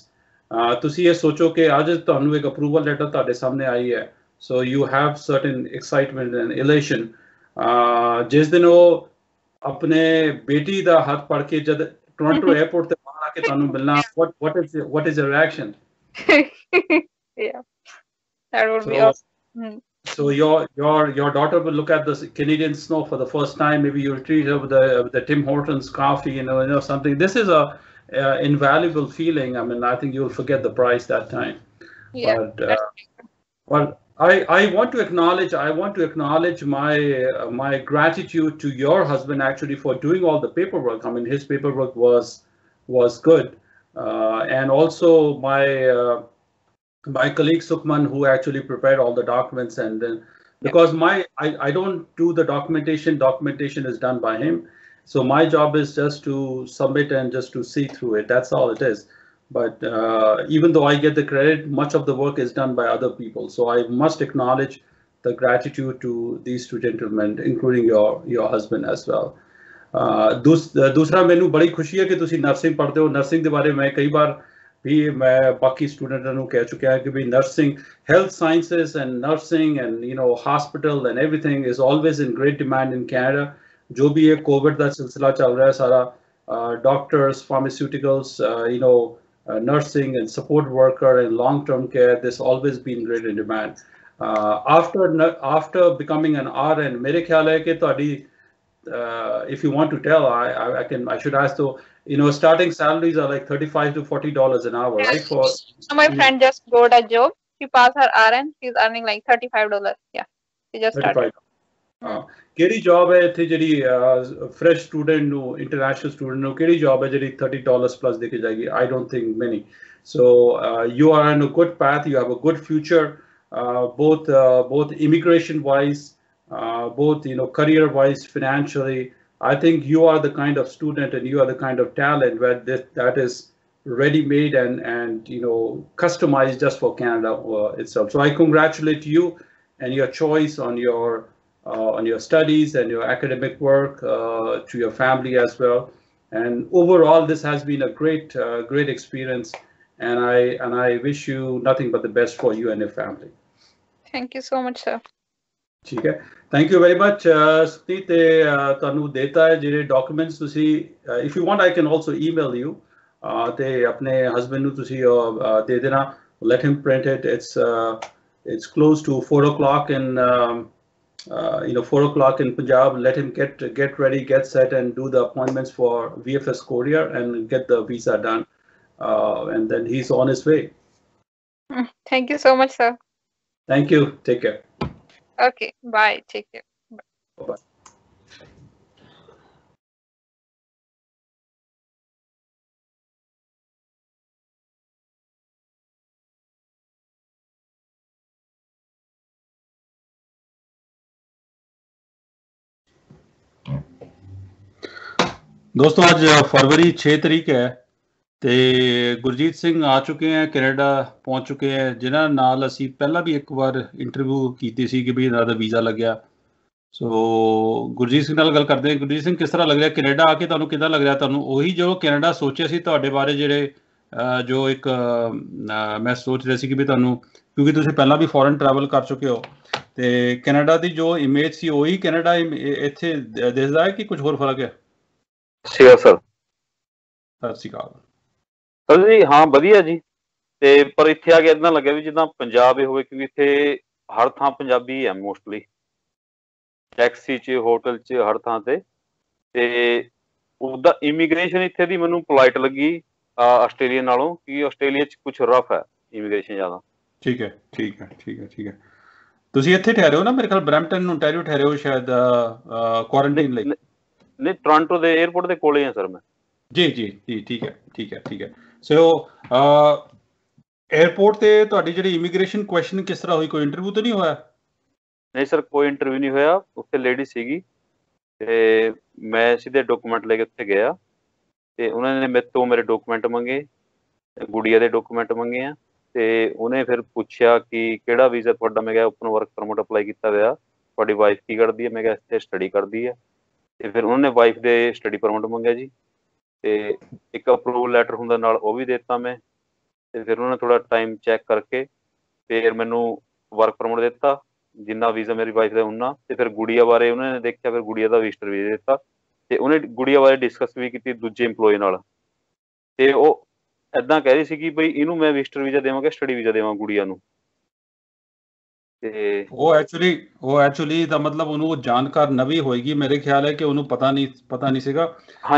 uh, ਤੁਸੀਂ ਇਹ ਸੋਚੋ ਕਿ ਅੱਜ ਤੁਹਾਨੂੰ ਇੱਕ approval letter ਤੁਹਾਡੇ ਸਾਹਮਣੇ ਆਈ ਹੈ So you have certain excitement and elation. Uh, जिस दिन वो अपने बेटी दा हाथ पढ़ के जब टोरंटो एयरपोर्ट ते बाहर आके तानु मिलना what what is what is yeah. That would so, be awesome hmm. so your your your daughter will look at the canadian snow for the first time. Maybe you'll treat her with the tim hortons coffee you know you something. This is a invaluable feeling. I mean i think you'll forget the price that time. Yeah. Well I I want to acknowledge I want to acknowledge my uh, my gratitude to your husband actually for doing all the paperwork. I mean, his paperwork was was good, uh, and also my. Uh, my colleague Sukman who actually prepared all the documents, and then because my I, I don't do the documentation, documentation is done by him. So my job is just to submit and just to see through it. That's all it is. But uh, even though I get the credit, much of the work is done by other people. So I must acknowledge the gratitude to these two gentlemen, including your your husband as well. Uh, ਦੂਸ- ਦੂਸਰਾ ਮੈਨੂੰ ਬੜੀ ਖੁਸ਼ੀ ਹੈ ਕਿ ਤੁਸੀਂ nursing ਪੜ੍ਹਦੇ ਹੋ nursing ਦੇ ਬਾਰੇ ਮੈਂ ਕਈ ਵਾਰ ਵੀ ਮੈਂ ਬਾਕੀ ਸਟੂਡੈਂਟਾਂ ਨੂੰ ਕਹਿ ਚੁੱਕਿਆ ਕਿ ਵੀ nursing health sciences and nursing and you know hospital and everything is always in great demand in Canada ਜੋ ਵੀ ਇਹ ਕੋਵਿਡ ਦਾ ਸਿਲਸਿਲਾ ਚੱਲ ਰਿਹਾ ਹੈ ਸਾਰਾ doctors pharmaceuticals uh, you know uh, nursing and support worker and long term care this always been great in demand uh, after nu- after becoming an RN ਮੇਰੇ ਖਿਆਲ ਹੈ ਕਿ ਤੁਹਾਡੀ uh, if you want to tell I, I I can I should ask though you know starting salaries are like 35 to 40 dollars an hour right for so my friend just got a job she passed her RN she's earning like 35 dollars yeah she just started 35 ਹਾਂ ਕਿਹੜੀ job ਹੈ ਇੱਥੇ ਜਿਹੜੀ fresh student ਨੂੰ international student ਨੂੰ ਕਿਹੜੀ job ਹੈ ਜਿਹੜੀ 30 ਡਾਲਰਸ ਪਲੱਸ ਦੇ ਕੇ ਜਾਏਗੀ I don't think many so uh, you are on a good path you have a good future uh, both uh, both immigration wise uh, both you know career wise financially i think you are the kind of student and you are the kind of talent where this, that is ready made and and you know customized just for canada uh, itself so i congratulate you and your choice on your uh, on your studies and your academic work uh, to your family as well and overall this has been a great uh, great experience and I and I wish you nothing but the best for you and your family. Thank you so much sir ਠੀਕ ਹੈ thank you very much ਸੁਤੀ ਤੇ uh, ਤੁਹਾਨੂੰ ਦੇਤਾ ਹੈ ਜਿਹੜੇ documents ਤੁਸੀਂ if you want I can also email you ਤੇ ਆਪਣੇ ਹਸਬੰਡ ਨੂੰ ਤੁਸੀਂ uh, ਦੇ ਦੇਣਾ let him print it it's uh, it's close to 4 o'clock in um, uh, you know, four o'clock in Punjab, let him get get ready, get set, and do the appointments for VFS courier and get the visa done, uh, and then he's on his way. Hmm. Thank you so much, sir. Thank you. Take care. Okay. Bye. Take care. Bye. Bye. ਦੋਸਤੋ, ਅੱਜ ਫਰਵਰੀ 6 ਤਰੀਕ ਹੈ ਤੇ ਗੁਰਜੀਤ ਸਿੰਘ ਆ ਚੁੱਕੇ ਹੈ, Canada ਪਹੁੰਚ ਚੁੱਕੇ ਹੈ, ਜਿਨ੍ਹਾਂ ਨਾਲ ਅਸੀਂ ਪਹਿਲਾਂ ਵੀ ਇੱਕ ਵਾਰ ਇੰਟਰਵਿਊ ਕੀਤੀ ਸੀ ਕਿ ਵੀ ਇਹਨਾਂ ਦਾ ਵੀਜ਼ਾ ਲੱਗਿਆ। ਸੋ ਗੁਰਜੀਤ ਸਿੰਘ ਨਾਲ ਗੱਲ ਕਰਦੇ ਹਾਂ। ਗੁਰਜੀਤ ਸਿੰਘ, ਕਿਸ ਤਰ੍ਹਾਂ ਲੱਗ ਰਿਹਾ? ਕੈਨੇਡਾ ਆ ਕੇ ਤੁਹਾਨੂੰ ਕਿਦਾਂ ਲੱਗ ਰਿਹਾ? ਤੁਹਾਨੂੰ ਉਹੀ ਜੋ ਕੈਨੇਡਾ ਸੋਚਿਆ ਸੀ ਤੁਹਾਡੇ ਬਾਰੇ ਜਿਹੜੇ ਜੋ ਇੱਕ ਮੈਂ ਸੋਚ ਰਿਹਾ ਸੀ ਕਿ ਵੀ ਤੁਹਾਨੂੰ, ਕਿਉਂਕਿ ਤੁਸੀਂ ਪਹਿਲਾਂ ਵੀ ਫੋਰਨ ਟਰੈਵਲ ਕਰ ਚੁੱਕੇ ਹੋ। ਤੇ ਕੈਨੇਡਾ ਦੀ ਜੋ ਇਮੇਜ ਸੀ, ਉਹੀ ਕੈਨੇਡਾ ਇਮ- ਇੱਥੇ ਦਿਸਦਾ ਹੈ ਕਿ ਕੁਝ ਹੋਰ ਫ਼ਰਕ ਹੈ? ਸੀਗਾ ਸਰ ਸਤਿ ਸ਼੍ਰੀ ਅਕਾਲ। ਸਰ ਜੀ ਹਾਂ ਵਧੀਆ ਜੀ। ਤੇ ਪਰ ਇੱਥੇ ਆ ਕੇ ਇਦਾਂ ਲੱਗਿਆ ਵੀ ਜਿੱਦਾਂ ਪੰਜਾਬ ਹੀ ਹੋਵੇ ਕਿਉਂਕਿ ਇੱਥੇ ਹਰ ਥਾਂ ਪੰਜਾਬੀ ਹੈ ਮੋਸਟਲੀ ਟੈਕਸੀ 'ਚ ਹੋਟਲ 'ਚ ਹਰ ਥਾਂ ਤੇ। ਤੇ ਉਹਦਾ ਇਮੀਗ੍ਰੇਸ਼ਨ ਇੱਥੇ ਦੀ ਮੈਨੂੰ ਪੋਲਾਈਟ ਲੱਗੀ ਆਸਟ੍ਰੇਲੀਆ ਨਾਲੋਂ ਕਿ ਆਸਟ੍ਰੇਲੀਆ 'ਚ ਕੁਝ ਰਫ ਹੈ ਇਮੀਗ੍ਰੇਸ਼ਨ ਜ਼ਿਆਦਾ। ਠੀਕ ਹੈ ਠੀਕ ਹੈ ਠੀਕ ਹੈ ਠੀਕ ਹੈ। ਤੁਸੀਂ ਇੱਥੇ ਠਹਿਰੇ ਹੋ ਨਾ ਮੇਰੇ ਖਿਆਲ ਬਰੈਂਪਟਨ ontario ਠਹਿਰੇ ਹੋ ਸ਼ਾਇਦ ਕੁਆਰੰਟਾਈਨ ਲਈ। ਨਹੀਂ ਟੋਰਾਂਟੋ ਦੇ 에어ਪੋਰਟ ਦੇ ਕੋਲੇ ਆ ਸਰ ਮੈਂ। ਜੀ ਜੀ ਜੀ ਠੀਕ ਹੈ ਠੀਕ ਹੈ ਠੀਕ ਹੈ। ਸੋ 에어ਪੋਰਟ ਤੇ ਤੁਹਾਡੀ ਜਿਹੜੀ ਇਮੀਗ੍ਰੇਸ਼ਨ ਕੁਐਸਚਨ ਕਿਸ ਤਰ੍ਹਾਂ ਹੋਈ? ਕੋਈ ਇੰਟਰਵਿਊ ਤਾਂ ਨਹੀਂ ਹੋਇਆ? ਨਹੀਂ ਸਰ ਕੋਈ ਇੰਟਰਵਿਊ ਨਹੀਂ ਹੋਇਆ। ਉੱਥੇ ਲੇਡੀ ਸੀਗੀ ਤੇ ਮੈਂ ਸਿੱਧੇ ਡਾਕੂਮੈਂਟ ਲੈ ਕੇ ਉੱਥੇ ਗਿਆ ਤੇ ਉਹਨਾਂ ਨੇ ਮੇਰੇ ਤੋਂ ਮੇਰੇ ਡਾਕੂਮੈਂਟ ਮੰਗੇ ਗੁੜੀਆ ਦੇ ਡਾਕੂਮੈਂਟ ਮੰਗੇ ਆ ਤੇ ਉਹਨੇ ਫਿਰ ਪੁੱਛਿਆ ਕਿ ਕਿਹੜਾ ਵੀਜ਼ਾ ਤੁਹਾਡਾ? ਮੈਂ ਕਿਹਾ ਓਪਨ ਵਰਕ ਪਰਮਿਟ ਅਪਲਾਈ ਕੀਤਾ ਹੋਇਆ। ਤੁਹਾਡੀ ਵਾਈਫ ਕੀ ਕਰਦੀ ਹੈ? ਮੈਂ ਕਿਹਾ ਇੱਥੇ ਸਟੱਡੀ ਕਰਦੀ ਹੈ। ਤੇ ਫਿਰ ਉਹਨਾਂ ਨੇ ਵਾਈਫ ਦੇ ਸਟੱਡੀ ਪਰਮਿਟ ਮੰਗਿਆ ਜੀ ਤੇ ਇੱਕ ਅਪਰੂਵਲ ਲੈਟਰ ਹੁੰਦਾ ਨਾਲ ਉਹ ਵੀ ਦਿੱਤਾ ਮੈਂ ਤੇ ਫਿਰ ਉਹਨਾਂ ਨੇ ਥੋੜਾ ਟਾਈਮ ਚੈੱਕ ਕਰਕੇ ਫਿਰ ਮੈਨੂੰ ਵਰਕ ਪਰਮਿਟ ਦਿੱਤਾ, ਜਿੰਨਾ ਵੀਜ਼ਾ ਮੇਰੀ ਵਾਈਫ ਦਾ ਉਹਨਾਂ ਤੇ ਫਿਰ ਗੁੜੀਆ ਬਾਰੇ ਉਹਨਾਂ ਨੇ ਦੇਖਿਆ, ਫਿਰ ਗੁੜੀਆ ਦਾ ਵਿਜ਼ਟਰ ਵੀਜ਼ਾ ਦਿੱਤਾ ਤੇ ਉਹਨੇ ਗੁੜੀਆ ਬਾਰੇ ਡਿਸਕਸ ਵੀ ਕੀਤੀ ਦੂਜੇ EMPLOYE ਨਾਲ ਤੇ ਉਹ ਐਦਾਂ ਕਹਿ ਰਹੀ ਸੀ ਕਿ ਬਈ ਇਹਨੂੰ ਮੈਂ ਵਿਜ਼ਟਰ ਵੀਜ਼ਾ ਦੇਵਾਂਗਾ ਸਟੱਡੀ ਵੀਜ਼ਾ ਦੇਵਾਂ ਗੁੜੀਆ ਨੂੰ। ਤੇ ਉਹ ਐਕਚੁਅਲੀ ਉਹ ਐਕਚੁਅਲੀ ਦਾ ਮਤਲਬ ਉਹਨੂੰ ਉਹ ਜਾਣਕਾਰ ਨਵੀਂ ਹੋਏਗੀ ਮੇਰੇ ਖਿਆਲ ਹੈ ਕਿ ਉਹਨੂੰ ਪਤਾ ਨਹੀਂ ਪਤਾ ਨਹੀਂ ਸੀਗਾ।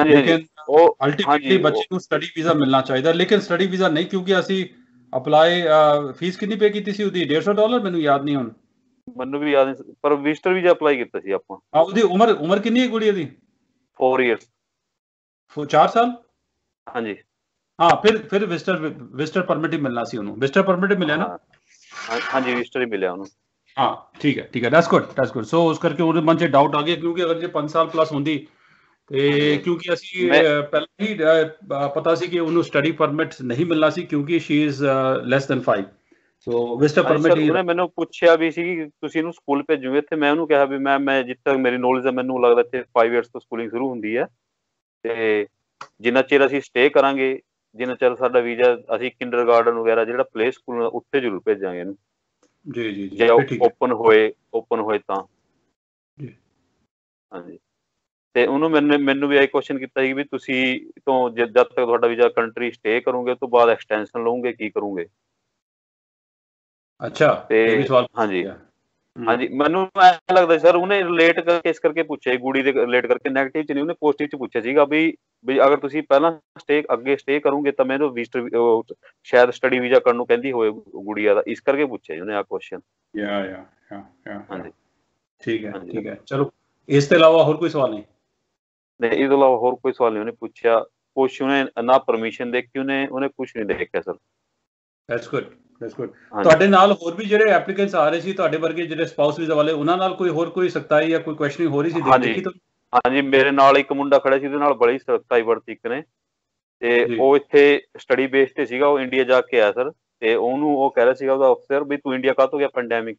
ਲੇਕਿਨ ਉਹ ਅਲਟੀਮੇਟਲੀ ਬੱਚੇ ਨੂੰ ਸਟੱਡੀ ਵੀਜ਼ਾ ਮਿਲਣਾ ਚਾਹੀਦਾ। ਲੇਕਿਨ ਸਟੱਡੀ ਵੀਜ਼ਾ ਨਹੀਂ ਕਿਉਂਕਿ ਅਸੀਂ ਅਪਲਾਈ ਫੀਸ ਕਿੰਨੀ ਪੇ ਕੀਤੀ ਸੀ ਉਹਦੀ? 150 ਡਾਲਰ ਮੈਨੂੰ ਯਾਦ ਨਹੀਂ ਹੁਣ। ਮੈਨੂੰ ਵੀ ਯਾਦ ਨਹੀਂ ਪਰ ਵਿਜ਼ਟਰ ਵੀਜ਼ਾ ਅਪਲਾਈ ਕੀਤਾ ਸੀ ਆਪਾਂ। ਆ ਉਹਦੀ ਉਮਰ ਉਮਰ ਕਿੰਨੀ ਹੈ ਗੁੜੀਆ ਦੀ 4 ਇਅਰਸ 4 ਸਾਲ? ਹਾਂਜੀ। ਹਾਂ ਫਿਰ ਫਿਰ ਵਿਜ਼ਟਰ ਵਿਜ਼ਟਰ ਪਰਮਿਟ ਹੀ ਮਿਲਣਾ ਸੀ ਉਹਨੂੰ। ਵਿਜ਼ਟਰ ਪਰਮਿਟ ਮਿਲਿਆ ਨਾ? ਹਾਂਜੀ ਵਿਜ਼ਟਰ ਹੀ ਮਿਲਿਆ ਉਹਨੂੰ। ਹਾਂ ਠੀਕ ਹੈ ਠੀਕ ਹੈ that's good that's good so ਉਸ ਕਰਕੇ ਉਹਦੇ ਮਨ 'ਚ ਡਾਊਟ ਆ ਗਿਆ ਕਿਉਂਕਿ ਅਗਰ ਜੇ 5 ਸਾਲ ਪਲੱਸ ਹੁੰਦੀ ਤੇ ਕਿਉਂਕਿ ਅਸੀਂ ਪਹਿਲਾਂ ਹੀ ਪਤਾ ਸੀ ਕਿ ਉਹਨੂੰ ਸਟੱਡੀ ਪਰਮਿਟ ਨਹੀਂ ਮਿਲਣਾ ਸੀ ਕਿਉਂਕਿ she is less than 5 so visitor permit ਹੀ ਉਹਨੇ ਮੈਨੂੰ ਪੁੱਛਿਆ ਵੀ ਸੀ ਕਿ ਤੁਸੀਂ ਇਹਨੂੰ ਸਕੂਲ ਭੇਜੋਗੇ ਤੇ ਮੈਂ ਉਹਨੂੰ ਕਿਹਾ ਵੀ ਮੈਂ ਮੈਂ ਜਿੱਥੇ ਤੱਕ ਮੇਰੀ ਨੌਲੇਜ ਹੈ ਮੈਨੂੰ ਲੱਗਦਾ ਇੱਥੇ 5 ਇਅਰਸ ਤੋਂ ਸਕੂਲਿੰਗ ਸ਼ੁਰੂ ਹੁੰਦੀ ਹੈ। ਤੇ ਜਿੰਨਾ ਚਿਰ ਅਸੀਂ ਸਟੇ ਕਰਾਂਗੇ ਜਿੰਨਾ ਚਿਰ ਸਾਡਾ ਵੀਜ਼ਾ ਅਸੀਂ ਕਿੰਡਰਗਾਰਟਨ ਵਗੈਰਾ ਜਿਹੜਾ ਪਲੇ ਸਕੂਲ ਉੱਥੇ ਜ਼ਰੂਰ ਭੇਜਾਂਗੇ ਇਹਨੂੰ। ਜੀ ਜੀ ਜੀ ਓਪਨ ਹੋਏ ਓਪਨ ਹੋਏ ਤਾਂ। ਜੀ। ਹਾਂਜੀ। ਤੇ ਉਹਨੂੰ ਮੈਨੂੰ ਮੈਨੂੰ ਵੀ ਇਹ ਕੁਐਸਚਨ ਕੀਤਾ ਸੀ ਵੀ ਤੁਸੀਂ ਤੋਂ ਜਦ ਤੱਕ ਤੁਹਾਡਾ ਵੀਜ਼ਾ ਕੰਟਰੀ ਸਟੇ ਕਰੋਗੇ ਉਸ ਤੋਂ ਬਾਅਦ ਐਕਸਟੈਂਸ਼ਨ ਲਓਗੇ ਕੀ ਕਰੋਗੇ? ਅੱਛਾ ਇਹ ਵੀ ਸਵਾਲ ਹਾਂਜੀ। ਹਾਂਜੀ ਮੈਨੂੰ ਐਂ ਲੱਗਦਾ ਸਰ ਉਹਨੇ ਰਿਲੇਟ ਕਰਕੇ ਇਸ ਕਰਕੇ ਪੁੱਛਿਆ ਗੁੜੀ ਦੇ ਰਿਲੇਟ ਕਰਕੇ 네ਗੇਟਿਵ ਚ ਨਹੀਂ ਉਹਨੇ ਪੋਜ਼ਿਟਿਵ ਚ ਪੁੱਛਿਆ ਸੀਗਾ ਵੀ ਵੀ ਅਗਰ ਤੁਸੀਂ ਪਹਿਲਾਂ ਸਟੇ ਅੱਗੇ ਸਟੇ ਕਰੋਗੇ ਤਾਂ ਮੈਨੂੰ ਵਿਜ਼ਟਰ ਸ਼ਾਇਦ ਸਟੱਡੀ ਵੀਜ਼ਾ ਕਰਨ ਨੂੰ ਕਹਿੰਦੀ ਹੋਏ ਗੁੜੀਆ ਦਾ ਇਸ ਕਰਕੇ ਪੁੱਛਿਆ ਜੀ ਉਹਨੇ ਆ ਕੁਐਸਚਨ ਯਾ ਯਾ ਯਾ ਹਾਂਜੀ। ਠੀਕ ਹੈ। ਠੀਕ ਹੈ। ਚਲੋ ਇਸ ਤੋਂ ਇਲਾਵਾ ਹੋਰ ਕੋਈ ਸਵਾਲ ਨਹੀਂ? ਨਹੀਂ ਤੋਂ ਇਲਾਵਾ ਹੋਰ ਕੋਈ ਸਵਾਲ ਨਹੀਂ ਉਹਨੇ ਪੁੱਛਿਆ ਕੁਛ ਉਹਨੇ ਨਾ ਪਰਮਿਸ਼ਨ ਦੇਖੀ ਉਹਨੇ ਉਹਨੇ ਕੁਛ ਨਹੀਂ ਦੇਖਿਆ sir. That's good that's good. ਤੁਹਾਡੇ ਨਾਲ ਹੋਰ ਵੀ ਜਿਹੜੇ ਐਪਲੀਕੈਂਟਸ ਆ ਰਹੇ ਸੀ ਤੁਹਾਡੇ ਵਰਗੇ ਜਿਹੜੇ ਸਪਾਊਸ ਵੀਜ਼ਾ ਵਾਲੇ ਉਹਨਾਂ ਨਾਲ ਕੋਈ ਹੋਰ ਕੋਈ ਸਖਤਾਈ ਜਾਂ ਕੋਈ ਕੁਐਸਚਨਿੰਗ ਹੋ ਰਹੀ ਸੀ। ਦੇਖੀ ਤੁਸੀਂ? ਹਾਂਜੀ ਮੇਰੇ ਨਾਲ ਇੱਕ ਮੁੰਡਾ ਖੜਾ ਸੀ ਉਹਦੇ ਨਾਲ ਬੜੀ ਸਖਤਾਈ ਵਰਤੀ ਇੱਕ ਨੇ ਤੇ। ਉਹ ਇੱਥੇ ਸਟੱਡੀ ਬੇਸ ਤੇ ਸੀਗਾ ਉਹ ਇੰਡੀਆ ਜਾ ਕੇ ਆਇਆ ਸਰ ਤੇ ਉਹਨੂੰ ਉਹ ਕਹਿ ਰਿਹਾ ਸੀਗਾ ਉਹਦਾ ਅਫਸਰ ਵੀ ਤੂੰ ਇੰਡੀਆ ਕਾਹਤੋਂ ਗਿਆ ਪੈਂਡੈਮਿਕ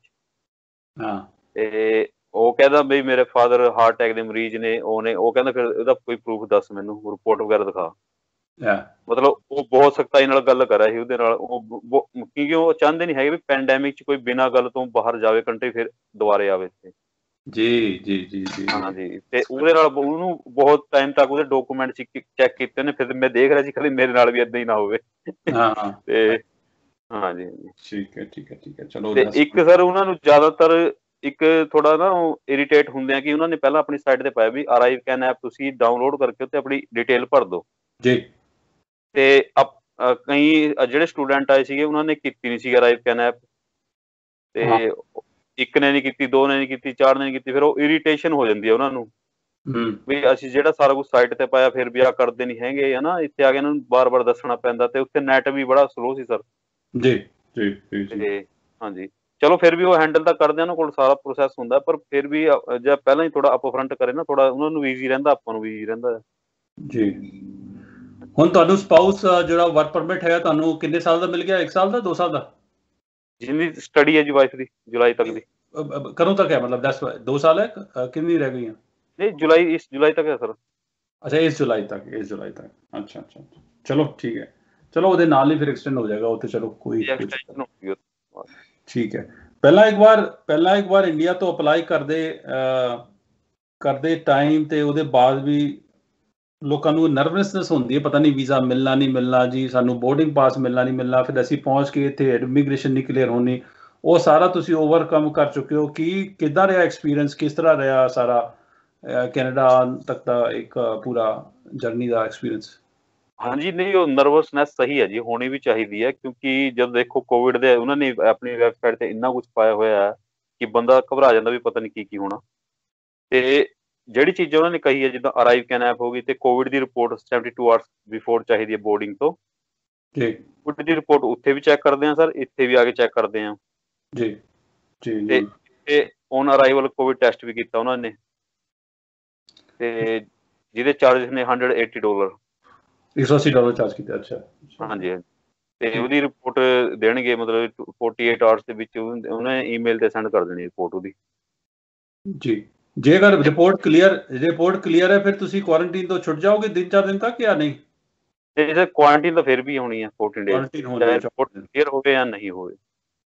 ਹਾਂ ਤੇ ਉਹ ਕਹਿੰਦਾ ਵੀ ਮੇਰੇ ਫਾਦਰ ਹਾਰਟ ਅਟੈਕ ਦੇ ਮਰੀਜ਼ ਨੇ ਉਹ ਨੇ ਉਹ ਕਹਿੰਦਾ ਫਿਰ ਉਹਦਾ ਕੋਈ ਪ੍ਰੂਫ ਦੱਸ ਮੈਨੂੰ ਰਿਪੋਰਟ ਵਗੈਰਾ ਦਿਖਾ ਮਤਲਬ ਉਹ ਬਹੁਤ ਸਖਤਾਈ ਨਾਲ ਗੱਲ ਕਰ ਰਿਹਾ ਸੀ ਉਹਦੇ ਨਾਲ। ਉਹ ਕਿਉਂਕਿ ਉਹ ਚਾਹੁੰਦੇ ਨਹੀਂ ਹੈਗੇ ਵੀ ਪੈਂਡੈਮਿਕ ਚ ਕੋਈ ਬਿਨਾਂ ਗੱਲ ਤੋਂ ਬਾਹਰ ਜਾਵੇ ਕੰਟਰੀ ਫਿਰ ਦੁਬਾਰੇ ਆਵੇ ਇੱਥੇ। ਜੀ ਜੀ ਜੀ ਜੀ। ਹਾਂਜੀ ਤੇ ਉਹਦੇ ਨਾਲ ਉਹਨੂੰ ਬਹੁਤ ਟਾਈਮ ਤੱਕ ਉਹਦੇ ਡਾਕੂਮੈਂਟ ਚੈੱਕ ਕੀਤੇ ਨੇ। ਫਿਰ ਮੈਂ ਦੇਖ ਰਿਹਾ ਸੀ ਕਦੇ ਮੇਰੇ ਨਾਲ ਵੀ ਇਦਾਂ ਹੀ ਨਾ ਹੋਵੇ। ਹਾਂ। ਹਾਂ ਤੇ ਹਾਂਜੀ ਹਾਂਜੀ। ਠੀਕ ਹੈ ਠੀਕ ਹੈ ਠੀਕ ਹੈ। ਚਲੋ ਤੇ ਇੱਕ ਸਰ ਉਹਨਾਂ ਨੂੰ ਜ਼ਿਆਦਾਤਰ ਇੱਕ ਥੋੜਾ ਨਾ ਇਰੀਟੇਟ ਹੁੰਦੇ ਆ ਕਿ ਉਹਨਾਂ ਨੇ ਪਹਿਲਾਂ ਆਪਣੀ ਸਾਈਟ ਤੇ ਪਾਇਆ ਵੀ ਅਰਾਈਵ ਕੈਨ ਐਪ ਤੁਸੀਂ ਡਾਊਨਲੋਡ ਕਰਕੇ ਉੱਤੇ ਆਪਣੀ ਡਿਟੇਲ ਭਰ ਦਿਓ। ਜੀ। ਤੇ ਕਈ ਜਿਹੜੇ ਸਟੂਡੈਂਟ ਆਏ ਸੀਗੇ ਉਹਨਾਂ ਨੇ ਕੀਤੀ ਨਹੀਂ ਸੀ ਅਰਾਈਵ ਕੈਨ ਐਪ ਤੇ। ਇੱਕ ਨੇ ਨਹੀਂ ਕੀਤੀ ਦੋ ਨੇ ਨਹੀਂ ਕੀਤੀ ਚਾਰ ਨੇ ਨਹੀਂ ਕੀਤੀ ਫਿਰ ਉਹ ਇਰੀਟੇਸ਼ਨ ਹੋ ਜਾਂਦੀ ਹੈ ਉਹਨਾਂ ਨੂੰ। ਵੀ ਅਸੀਂ ਜਿਹੜਾ ਸਾਰਾ ਕੁਝ ਸਾਈਟ ਤੇ ਪਾਇਆ ਫਿਰ ਵੀ ਆ ਕਰਦੇ ਨਹੀਂ ਹੈਗੇ ਹਨਾ? ਇੱਥੇ ਆ ਕੇ ਇਹਨਾਂ ਨੂੰ ਬਾਰ-ਬਾਰ ਦੱਸਣਾ ਪੈਂਦਾ ਤੇ ਉੱਥੇ ਨੈਟ ਵੀ ਬੜਾ ਸਲੋ ਸੀ ਸਰ ਜੀ ਜੀ ਹਾਂਜੀ। ਚਲੋ ਫਿਰ ਵੀ ਉਹ ਹੈਂਡਲ ਤਾਂ ਕਰਦੇ ਉਹਨਾਂ ਕੋਲ ਸਾਰਾ ਪ੍ਰੋਸੈਸ ਹੁੰਦਾ ਪਰ ਫਿਰ ਵੀ ਜੇ ਪਹਿਲਾਂ ਹੀ ਥੋੜਾ ਅਪ ਫਰੰਟ ਕਰੇ ਨਾ ਥੋੜਾ ਉਹਨਾਂ ਨੂੰ ਈਜ਼ੀ ਰਹਿੰਦਾ ਆਪਾਂ ਨੂੰ ਵੀ ਈਜ਼ੀ ਰਹਿੰਦਾ। ਜੀ। ਹੁਣ ਤੁਹਾਨੂੰ ਸਪਾਊਸ ਜਿਹੜਾ ਵਰਕ ਪਰਮਿਟ ਹੈਗਾ ਤੁਹਾਨੂੰ ਕਿੰਨੇ ਸਾਲ ਦਾ ਮਿਲ ਗਿਆ? 1 ਸਾਲ ਦਾ 2 ਸਾਲ ਦਾ? ਜਿੰਨੀ ਸਟੱਡੀ ਹੈ ਜੀ ਵਾਈਫ ਦੀ ਜੁਲਾਈ ਤੱਕ ਦੀ। ਕਦੋਂ ਤੱਕ ਹੈ? ਮਤਲਬ 10 2 ਸਾਲ ਹੈ? ਕਿੰਨੀ ਰਹਿ ਗਈਆਂ? ਨਹੀਂ ਜੁਲਾਈ ਇਸ ਜੁਲਾਈ ਤੱਕ ਹੈ ਸਰ। ਅੱਛਾ ਇਸ ਜੁਲਾਈ ਤੱਕ ਇਸ ਜੁਲਾਈ ਤੱਕ। ਅੱਛਾ ਅੱਛਾ। ਚਲੋ ਠੀਕ ਹੈ। ਚਲੋ ਉਹਦੇ ਨਾਲ ਹੀ ਫਿਰ ਐਕਸਟੈਂਡ ਹੋ ਜਾਏਗਾ ਉਹ ਤੇ ਚਲੋ ਕੋਈ। ਠੀਕ ਹੈ। ਪਹਿਲਾਂ ਇੱਕ ਵਾਰ ਪਹਿਲਾਂ ਇੱਕ ਵਾਰ ਇੰਡੀਆ ਤੋਂ ਅਪਲਾਈ ਕਰਦੇ ਕਰਦੇ ਟਾਈਮ ਤੇ ਉਹਦੇ ਬਾਅਦ ਵੀ ਲੋਕਾਂ ਨੂੰ ਨਰਵਸਨੈਸ ਹੁੰਦੀ ਹੈ, ਪਤਾ ਨਹੀਂ ਵੀਜ਼ਾ ਮਿਲਣਾ ਨਹੀਂ ਮਿਲਣਾ ਜੀ, ਸਾਨੂੰ ਬੋਰਡਿੰਗ ਪਾਸ ਮਿਲਣਾ ਨਹੀਂ ਮਿਲਣਾ, ਫਿਰ ਅਸੀਂ ਪਹੁੰਚ ਕੇ ਇੱਥੇ ਇਮੀਗ੍ਰੇਸ਼ਨ ਨਹੀਂ ਕਲੀਅਰ ਹੋਣੀ। ਉਹ ਸਾਰਾ ਤੁਸੀਂ ਓਵਰਕਮ ਕਰ ਚੁੱਕੇ ਹੋ। ਕੀ, ਕਿੱਦਾਂ ਰਿਹਾ ਐਕਸਪੀਰੀਅੰਸ ਕਿਸ ਤਰ੍ਹਾਂ ਰਿਹਾ ਸਾਰਾ ਕੈਨੇਡਾ ਤੱਕ ਦਾ ਇੱਕ ਪੂਰਾ ਜਰਨੀ ਦਾ ਐਕਸਪੀਰੀਅੰਸ ਹਾਂਜੀ, ਨਹੀਂ, ਉਹ ਨਰਵਸਨੈਸ ਸਹੀ ਹੈ ਜੀ, ਹੋਣੀ ਵੀ ਚਾਹੀਦੀ ਹੈ, ਕਿਉਂਕਿ ਜਦ ਦੇਖੋ ਕੋਵਿਡ ਦੇ, ਉਹਨਾਂ ਨੇ ਆਪਣੀ ਵੈਬਸਾਈਟ ਤੇ ਇੰਨਾ ਕੁਝ ਪਾਇਆ ਹੋਇਆ ਹੈ ਕਿ ਬੰਦਾ ਘਬਰਾ ਜਾਂਦਾ ਵੀ ਪਤਾ ਨਹੀਂ ਕੀ ਕੀ ਹੋਣਾ। ਤੇ ਜਿਹੜੀ ਚੀਜ਼ਾਂ ਉਹਨਾਂ ਨੇ ਕਹੀ ਹੈ ਜਿੱਦਾਂ ਅਰਾਈਵ ਕੈਨ ਐਪ ਹੋ ਗਈ ਤੇ ਕੋਵਿਡ ਦੀ ਰਿਪੋਰਟ 72 ਆਵਰਸ ਬਿਫੋਰ ਚਾਹੀਦੀ ਹੈ ਬੋਰਡਿੰਗ ਤੋਂ। ਜੀ। ਕੋਵਿਡ ਦੀ ਰਿਪੋਰਟ ਉੱਥੇ ਵੀ ਚੈੱਕ ਕਰਦੇ ਆ ਸਰ ਇੱਥੇ ਵੀ ਆ ਕੇ ਚੈੱਕ ਕਰਦੇ ਆ ਜੀ। ਜੀ ਤੇ ਤੇ ਔਨ ਅਰਾਈਵਲ ਕੋਵਿਡ ਟੈਸਟ ਵੀ ਕੀਤਾ ਉਹਨਾਂ ਨੇ। ਤੇ ਜਿਹਦੇ ਚਾਰजेस ਨੇ 180 ਡਾਲਰ 180 ਡਾਲਰ ਚਾਰਜ ਕੀਤਾ ਅੱਛਾ। ਹਾਂਜੀ। ਤੇ ਉਹਦੀ ਰਿਪੋਰਟ ਦੇਣਗੇ ਮਤਲਬ 48 ਆਵਰਸ ਦੇ ਵਿੱਚ ਉਹਨੇ ਈਮੇਲ ਤੇ ਸੈਂਡ ਕਰ ਦੇਣੀ ਰਿਪੋਰਟ ਉਹਦੀ। ਜੀ। ਜੇ ਅਗਰ ਰਿਪੋਰਟ ਕਲੀਅਰ ਰਿਪੋਰਟ ਕਲੀਅਰ ਹੈ ਫਿਰ ਤੁਸੀਂ ਕੁਆਰੰਟੀਨ ਤੋਂ ਛੁੱਟ ਜਾਓਗੇ ਦਿਨ ਚਾਰ ਦਿਨ ਤੱਕ ਜਾਂ ਨਹੀਂ? ਤੇ ਇਹਦੇ ਕੁਆਰੰਟਾਈਨ ਤਾਂ ਫਿਰ ਵੀ ਹੋਣੀ ਹੈ 14 ਡੇਜ਼ ਹੋਣੀ ਹੈ ਰਿਪੋਰਟ ਕਲੀਅਰ ਹੋਵੇ ਜਾਂ ਨਹੀਂ ਹੋਵੇ।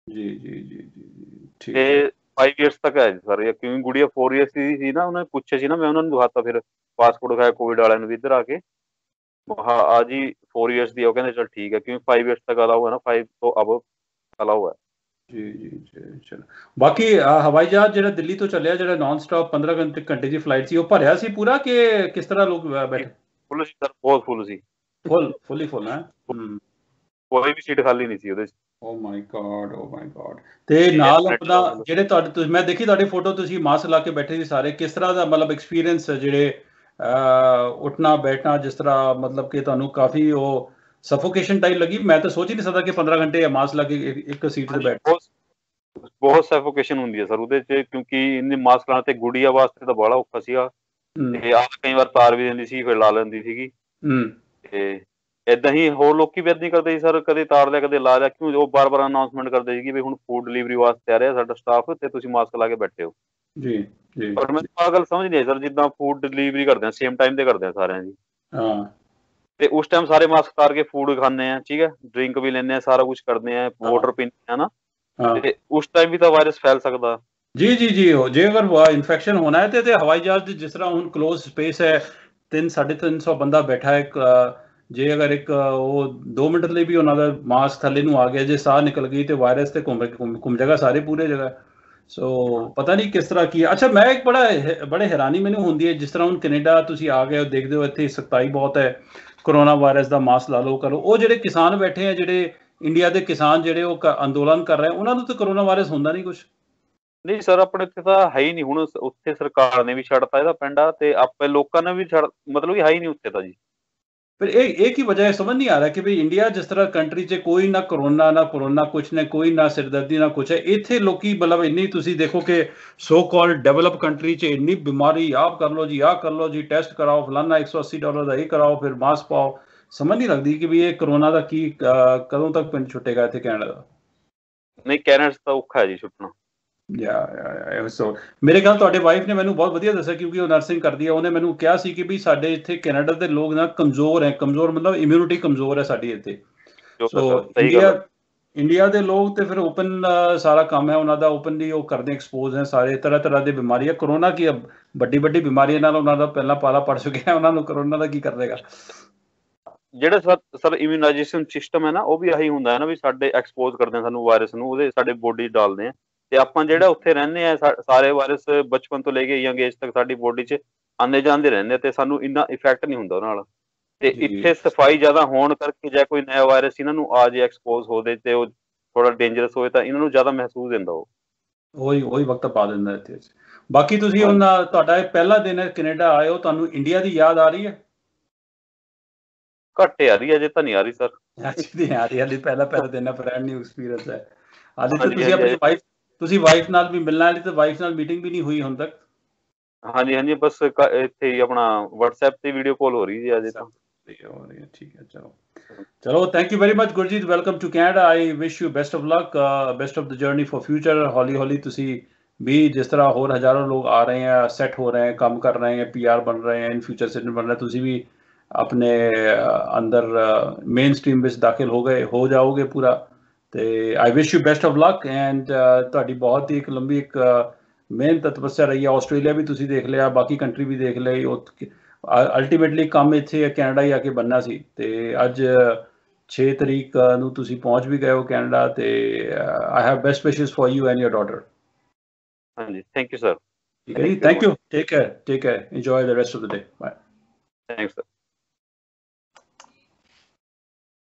ਜੀ ਜੀ ਜੀ ਜੀ ਜੀ, ਠੀਕ ਹੈ। 5 ਇਅਰਸ ਤੱਕ ਹੈ ਸਰ ਕਿਉਂਕਿ ਗੁੜੀਆ 4 ਇਅਰਸ ਦੀ ਸੀ ਨਾ ਉਹਨਾਂ ਨੇ ਪੁੱਛਿਆ ਸੀ ਨਾ ਮੈਂ ਉਹਨਾਂ ਨੂੰ ਦਿਖਾਤਾ ਫਿਰ ਪਾਸਪੋਰਟ ਦਿਖਾਇਆ ਕੋਵਿਡ ਵਾਲਿਆਂ ਨੂੰ ਵੀ ਇੱਧਰ ਆ ਕੇ। ਹਾਂ ਆ ਜੀ 4 ਇਅਰਸ ਦੀ ਉਹ ਕਹਿੰਦੇ ਚਲ ਠੀਕ ਹੈ ਕਿਉਂਕਿ 5 ਇਅਰਸ ਤੱਕ ਅਲਾਉ ਹੈ ਨਾ 5 ਤੋਂ ਅਬ ਅਲਾਉ ਹੈ। ਜੀ ਜੀ ਜੀ ਚਲੋ। ਬਾਕੀ ਹਵਾਈ ਜਹਾਜ਼ ਜਿਹੜਾ ਦਿੱਲੀ ਤੋਂ ਚੱਲਿਆ ਜਿਹੜਾ ਨਾਨ ਸਟਾਪ 15 ਘੰਟੇ ਘੰਟੇ ਦੀ ਫਲਾਈਟ ਸੀ ਉਹ ਭਰਿਆ ਸੀ ਪੂਰਾ ਕਿ ਕਿਸ ਤਰ੍ਹਾਂ ਲੋਕ ਬੈਠੇ? ਫੁੱਲ ਸੀ ਸਰ ਬਹੁਤ ਫੁੱਲ ਸੀ। ਫੁੱਲ ਫੁੱਲੀ ਫੁੱਲ ਹੈ? ਕੋਈ ਵੀ ਸੀਟ ਖਾਲੀ ਨਹੀਂ ਸੀ ਉਹਦੇ 'ਚ। ਓ ਮਾਈ ਗॉड ਓ ਮਾਈ ਗॉड ਤੇ ਨਾਲ ਆਪਣਾ. ਜਿਹੜੇ ਤੁਹਾਡੇ ਤੁਸੀਂ ਮੈਂ ਦੇਖੀ ਤੁਹਾਡੀ ਫੋਟੋ ਤੁਸੀਂ ਮਾਸਕ ਲਾ ਕੇ ਬੈਠੇ ਸੀ ਸਾਰੇ। ਕਿਸ ਤਰ੍ਹਾਂ ਦਾ ਮਤਲਬ ਐਕਸਪੀਰੀਅੰਸ ਜਿਹੜੇ ਉੱਠਣਾ ਬੈਠਣਾ ਜਿਸ ਤਰ੍ਹਾਂ ਮਤਲਬ ਕਿ ਤੁਹਾਨੂੰ ਕਾਫੀ ਉਹ ਸਫੋਕੇਸ਼ਨ ਟਾਈਪ ਲੱਗੀ। ਮੈਂ ਤਾਂ ਸੋਚ ਹੀ ਨਹੀਂ ਸਕਦਾ ਕਿ 15 ਘੰਟੇ ਮਾਸਕ ਲਾ ਕੇ ਇੱਕ- ਸੀਟ ਤੇ ਬੈਠ। ਬਹੁਤ ਸੈਫੋਕੇਸ਼ਨ ਹੁੰਦੀ ਹੈ ਸਰ ਉਹਦੇ 'ਚ ਕਿਉਂਕਿ ਇੰਨੇ ਮਾਸਕ ਲਾਉਣ ਤੇ ਗੁੜੀਆ ਵਾਸਤੇ ਤਾਂ ਬੜਾ ਔਖਾ ਸੀਗਾ। ਤੇ ਆਹ ਕਈ ਵਾਰ ਤਾਰ ਵੀ ਦਿੰਦੀ ਸੀ ਫਿਰ ਲਾ ਲੈਂਦੀ ਸੀਗੀ। ਤੇ ਇਦਾਂ ਹੀ ਹੋਰ ਲੋਕੀ ਵੀ ਹੀ ਕਰਦੇ ਸੀ ਸਰ ਕਦੇ ਤਾਰ ਲਿਆ ਕਦੇ ਲਾ ਲਿਆ ਕਿਉਂ ਉਹ ਬਾਰ-ਬਾਰ ਅਨਾਉਂਸਮੈਂਟ ਕਰਦੇ ਸੀ ਕਿ ਵੀ ਹੁਣ ਫੂਡ ਡਿਲੀਵਰੀ ਵਾਸਤੇ ਆ ਰਿਹਾ ਸਾਡਾ ਸਟਾਫ ਤੇ ਤੁਸੀਂ ਮਾਸਕ ਲਾ ਕੇ ਬੈਠੇ ਹੋ। ਜੀ ਜੀ। ਪਰ ਮੈਨੂੰ ਆਹ ਗੱਲ ਸਮਝ ਨਹੀਂ ਆਈ ਸਰ ਜਿੱਦਾਂ ਫੂਡ ਡਿਲੀਵਰੀ ਕਰਦੇ ਆ ਸੇਮ ਟਾਈਮ ਤੇ ਕਰਦੇ ਆ ਸਾਰਿਆਂ ਦੀ। ਹਾਂ। ਤੇ ਉਸ ਟਾਈਮ ਸਾਰੇ ਮਾਸਕ ਤਾਰ ਕੇ ਫੂਡ ਖਾਂਦੇ ਆ ਠੀਕ ਹੈ ਡਰਿੰਕ ਵੀ ਲੈਂਦੇ ਆ ਸਾਰਾ ਕੁਝ ਕਰਦੇ ਆ ਵਾਟਰ ਪੀਂਦੇ ਆ ਨਾ। ਤੇ ਉਸ ਟਾਈਮ ਵੀ ਤਾਂ ਵਾਇਰਸ ਫੈਲ ਸਕਦਾ। ਜੀ ਜੀ ਜੀ ਜੇ ਅਗਰ ਇਨਫੈਕਸ਼ਨ ਹੋਣਾ ਹੈ ਤੇ ਤੇ ਹਵਾਈ ਜਹਾਜ਼ ਦੀ ਜਿਸ ਤਰ੍ਹਾਂ ਹੁਣ ਕਲੋਜ਼ ਸਪੇਸ ਹੈ 3 350 ਬੰਦਾ ਬੈਠਾ ਹੈ ਜੇ ਅਗਰ ਇੱਕ ਉਹ 2 ਮਿੰਟ ਲਈ ਵੀ ਉਹਨਾਂ ਦਾ ਮਾਸਕ ਥੱਲੇ ਨੂੰ ਆ ਗਿਆ ਜੇ ਸਾਹ ਨਿਕਲ ਗਈ ਤੇ ਵਾਇਰਸ ਤੇ ਘੁੰਮ ਘੁੰਮ ਜਾਏਗਾ ਸਾਰੇ ਪੂਰੇ ਜਗ੍ਹਾ। ਸੋ ਪਤਾ ਨਹੀਂ ਕਿਸ ਤਰ੍ਹਾਂ ਕੀ ਅੱਛਾ ਮੈਂ ਇੱਕ ਬੜਾ ਬੜੇ ਹੈਰਾਨੀ ਮੈਨੂੰ ਹੁੰਦੀ ਹੈ ਜਿਸ ਤਰ੍ਹਾਂ ਹੁਣ ਕੈਨੇਡਾ ਤੁਸੀਂ ਆ ਗਏ ਹੋ ਦੇਖਦੇ ਹੋ ਇੱਥੇ ਸਖਤਾਈ ਬਹੁਤ ਹੈ। ਕਰੋਨਾ ਵਾਇਰਸ ਦਾ ਮਾਸ ਲਾ ਲਓ ਕਰੋ ਉਹ ਜਿਹੜੇ ਕਿਸਾਨ ਬੈਠੇ ਆ ਜਿਹੜੇ ਇੰਡੀਆ ਦੇ ਕਿਸਾਨ ਜਿਹੜੇ ਉਹ ਅੰਦੋਲਨ ਕਰ ਰਹੇ ਆ, ਉਹਨਾਂ ਨੂੰ ਤਾਂ ਕਰੋਨਾ ਵਾਇਰਸ ਹੁੰਦਾ ਨਹੀਂ ਕੁਝ ਨਹੀਂ ਸਰ ਆਪਣੇ ਇੱਥੇ ਤਾਂ ਹੈ ਹੀ ਨਹੀਂ। ਹੁਣ ਉੱਥੇ ਸਰਕਾਰ ਨੇ ਵੀ ਛੱਡਤਾ ਇਹਦਾ ਪਿੰਡਾ ਤੇ ਆਪੇ ਲੋਕਾਂ ਨੇ ਵੀ ਛੱਡ ਮਤਲਬ ਕਿ ਹੈ ਹੀ ਨਹੀਂ ਉੱਥੇ ਤਾਂ ਜੀ। ਫਿਰ ਇਹ ਇਹ ਕੀ ਵਜ੍ਹਾ ਹੈ? ਸਮਝ ਨਹੀਂ ਆ ਰਿਹਾ ਕਿ ਵੀ ਇੰਡੀਆ ਜਿਸ ਤਰ੍ਹਾਂ ਕੰਟਰੀ 'ਚ ਕੋਈ ਨਾ ਕਰੋਨਾ ਨਾ ਕਰੋਨਾ ਕੁਛ ਨੇ, ਕੋਈ ਨਾ ਸਿਰਦਰਦੀ, ਨਾ ਕੁਛ ਹੈ। ਇੱਥੇ ਲੋਕੀ ਮਤਲਬ ਇੰਨੀ ਤੁਸੀਂ ਦੇਖੋ ਕਿ ਸੋ ਕਾਲ ਡਿਵੈਲਪ ਕੰਟਰੀ 'ਚ ਇੰਨੀ ਬਿਮਾਰੀ ਆਪ ਕਰ ਲਓ ਜੀ, ਆਹ ਕਰ ਲਓ ਜੀ ਟੈਸਟ ਕਰਾਓ, ਫਲਾਨਾ 180 ਡਾਲਰ ਦਾ ਇਹ ਕਰਾਓ, ਫਿਰ ਮਾਸਕ ਪਾਓ। ਸਮਝ ਨਹੀਂ ਲੱਗਦੀ ਕਿ ਵੀ ਇਹ ਕਰੋਨਾ ਦਾ ਕੀ ਕਦੋਂ ਤੱਕ ਪਿੰਡ ਛੁੱਟੇਗਾ ਇੱਥੇ ਕੈਨੇਡਾ ਦਾ? ਨਹੀਂ ਕੈਨੇਡਾ ਤਾਂ ਔਖਾ ਹੈ ਜੀ ਛੁੱਟਣਾ। ਯਾ ਯਾ ਸੋ ਮੇਰੇ ਖਿਆਲ ਤੁਹਾਡੇ ਵਾਈਫ ਨੇ ਮੈਨੂੰ ਬਹੁਤ ਵਧੀਆ ਦੱਸਿਆ ਕਿਉਂਕਿ ਉਹ ਨਰਸਿੰਗ ਕਰਦੀ ਹੈ ਉਹਨੇ ਮੈਨੂੰ ਕਿਹਾ ਸੀ ਕਿ ਵੀ ਸਾਡੇ ਇੱਥੇ ਕੈਨੇਡਾ ਦੇ ਲੋਕ ਨਾ ਕਮਜ਼ੋਰ ਹੈ ਕਮਜ਼ੋਰ ਮਤਲਬ ਇਮਿਊਨਿਟੀ ਕਮਜ਼ੋਰ ਹੈ ਸਾਡੀ ਇੱਥੇ। So India. ਇੰਡੀਆ ਦੇ ਲੋਕ ਤੇ ਫਿਰ ਓਪਨ ਸਾਰਾ ਕੰਮ ਹੈ ਉਹਨਾਂ ਦਾ ਓਪਨਲੀ ਉਹ ਕਰਦੇ ਐਕਸਪੋਜ਼ ਹੈ ਸਾਰੇ ਤਰ੍ਹਾਂ ਤਰ੍ਹਾਂ ਦੇ ਬਿਮਾਰੀਆਂ। ਕਰੋਨਾ ਕੀ ਵੱਡੀ ਵੱਡੀ ਬਿਮਾਰੀਆਂ ਨਾਲ ਉਹਨਾਂ ਦਾ ਪਹਿਲਾਂ ਪਾਲਾ ਪੜ ਚੁੱਕਿਆ ਹੈ ਉਹਨਾਂ ਨੂੰ ਕਰੋਨਾ ਦਾ ਕੀ ਕਰ ਦੇਗਾ? ਜਿਹੜਾ ਸਰ ਸਰ ਇਮਿਊਨਾਈਜੇਸ਼ਨ ਸਿਸਟਮ ਹੈ ਨਾ ਉਹ ਵੀ ਆਹੀ ਹੁੰਦਾ ਹੈ ਨਾ ਵੀ ਸਾਡੇ ਐਕਸਪੋਜ਼ ਕਰਦੇ ਆ ਸਾਨੂੰ ਵਾਇਰਸ ਨੂੰ ਉਹਦੇ ਸਾਡੇ ਬੋਡੀ ਡਾਲਦੇ ਆ। ਤੇ ਆਪਾਂ ਜਿਹੜਾ ਉੱਥੇ ਰਹਿੰਦੇ ਆ ਸਾਰੇ ਵਾਇਰਸ ਬਚਪਨ ਤੋਂ ਲੈ ਕੇ ਯੰਗ ਏਜ ਤੱਕ ਸਾਡੀ ਬੋਡੀ 'ਚ ਆਉਂਦੇ ਜਾਂਦੇ ਰਹਿੰਦੇ ਤੇ ਸਾਨੂੰ ਇੰਨਾ ਇਫੈਕਟ ਨਹੀਂ ਹੁੰਦਾ ਉਹਨਾਂ ਨਾਲ। ਤੇ। ਇੱਥੇ ਸਫ਼ਾਈ ਜ਼ਿਆਦਾ ਹੋਣ ਕਰਕੇ ਜਾਂ ਕੋਈ ਨਇਆ ਵਾਇਰਸ ਇਹਨਾਂ ਨੂੰ ਆ ਜੇ ਐਕਸਪੋਜ਼ ਹੋਦੇ ਤੇ ਉਹ ਥੋੜਾ ਡੇਂਜਰਸ ਹੋਏ ਤਾਂ ਇਹਨਾਂ ਨੂੰ ਜ਼ਿਆਦਾ ਮਹਿਸੂਸ ਹੁੰਦਾ ਉਹ। ਉਹੀ ਉਹੀ ਵਕਤ ਪਾ ਦਿੰਦਾ ਇੱਥੇ ਬਾਕੀ ਤੁਸੀਂ ਅ, ਤੁਹਾਡਾ ਇਹ ਪਹਿਲਾ ਦਿਨ ਹੈ ਕੈਨੇਡਾ ਆਏ ਹੋ ਤੁਹਾਨੂੰ ਇੰਡੀਆ ਦੀ ਯਾਦ ਆ ਰਹੀ ਹੈ? ਘੱਟ ਆ ਰਹੀ ਹੈ ਜੇ ਤਾਂ ਨਹੀਂ ਆ ਰਹੀ ਸਰ। ਐਕਚੁਅਲੀ ਆ ਰਹੀ ਹੈ ਪਹਿਲਾ ਪਹਿਲਾ ਦਿਨ ਹੈ ਬ੍ਰੈਂਡ ਨਿਊ ਐਕਸਪੀਰੀਅੰਸ ਹੈ। ਅੱਜ ਤੁਸੀਂ ਆਪਣੀ। ਵਾਈਫ ਤੁਸੀਂ ਵਾਈਫ ਨਾਲ ਵੀ ਮਿਲਣ ਵਾਲੀ ਤੇ ਵਾਈਫ ਨਾਲ ਮੀਟਿੰਗ ਵੀ ਨਹੀਂ ਹੋਈ ਹੁਣ ਤੱਕ? ਹਾਂਜੀ ਹਾਂਜੀ ਬਸ ਇੱਥੇ ਹੀ ਆਪਣਾ WhatsApp ਤੇ ਵੀਡੀਓ ਕਾਲ ਹੋ ਰਹੀ ਜੀ ਅਜੇ ਤਾਂ। ਸਹੀ ਹੋ ਰਹੀ ਹੈ ਠੀਕ ਹੈ ਚਲੋ। ਚਲੋ thank you very much Gurjeet welcome to Canada I wish you best of luck best of the journey for future ਹੌਲੀ ਹੌਲੀ ਤੁਸੀਂ ਵੀ ਜਿਸ ਤਰ੍ਹਾਂ ਹੋਰ ਹਜ਼ਾਰਾਂ ਲੋਕ ਆ ਰਹੇ ਹੈ ਸੈੱਟ ਹੋ ਰਹੇ ਹੈ ਕੰਮ ਕਰ ਰਹੇ ਹੈ ਪੀਆਰ ਬਣ ਰਹੇ ਹੈ ਇਨ ਫਿਊਚਰ ਸਿਟੀਜ਼ਨ ਬਣ ਰਹੇ ਤੁਸੀਂ ਵੀ ਆਪਣੇ ਅੰਦਰ ਮੇਨ ਸਟ੍ਰੀਮ ਵਿੱਚ ਦਾਖਲ ਹੋ ਗਏ ਹੋ ਜਾਓਗੇ ਪੂਰਾ। ਤੇ I wish you best of luck and ਤੁਹਾਡੀ ਬਹੁਤ ਹੀ ਇੱਕ ਲੰਬੀ ਇੱਕ ਮਿਹਨਤ ਤਪੱਸਿਆ ਰਹੀ ਹੈ। ਆਸਟ੍ਰੇਲੀਆ ਵੀ ਤੁਸੀਂ ਦੇਖ ਲਿਆ ਬਾਕੀ ਕੰਟਰੀ ਵੀ ਦੇਖ ਲਈ ਅਲਟੀਮੇਟਲੀ ਕੰਮ ਇੱਥੇ ਕੈਨੇਡਾ ਹੀ ਆ ਕੇ ਬੰਨਾ ਸੀ। ਤੇ ਅੱਜ 6 ਤਰੀਕ ਨੂੰ ਤੁਸੀਂ ਪਹੁੰਚ ਵੀ ਗਏ ਹੋ ਕੈਨੇਡਾ ਤੇ I have best wishes for you and your daughter ਹਾਂਜੀ ਥੈਂਕ ਯੂ ਸਰ ਠੀਕ ਹੈ thank you take care take care enjoy the rest of the day bye thanks sir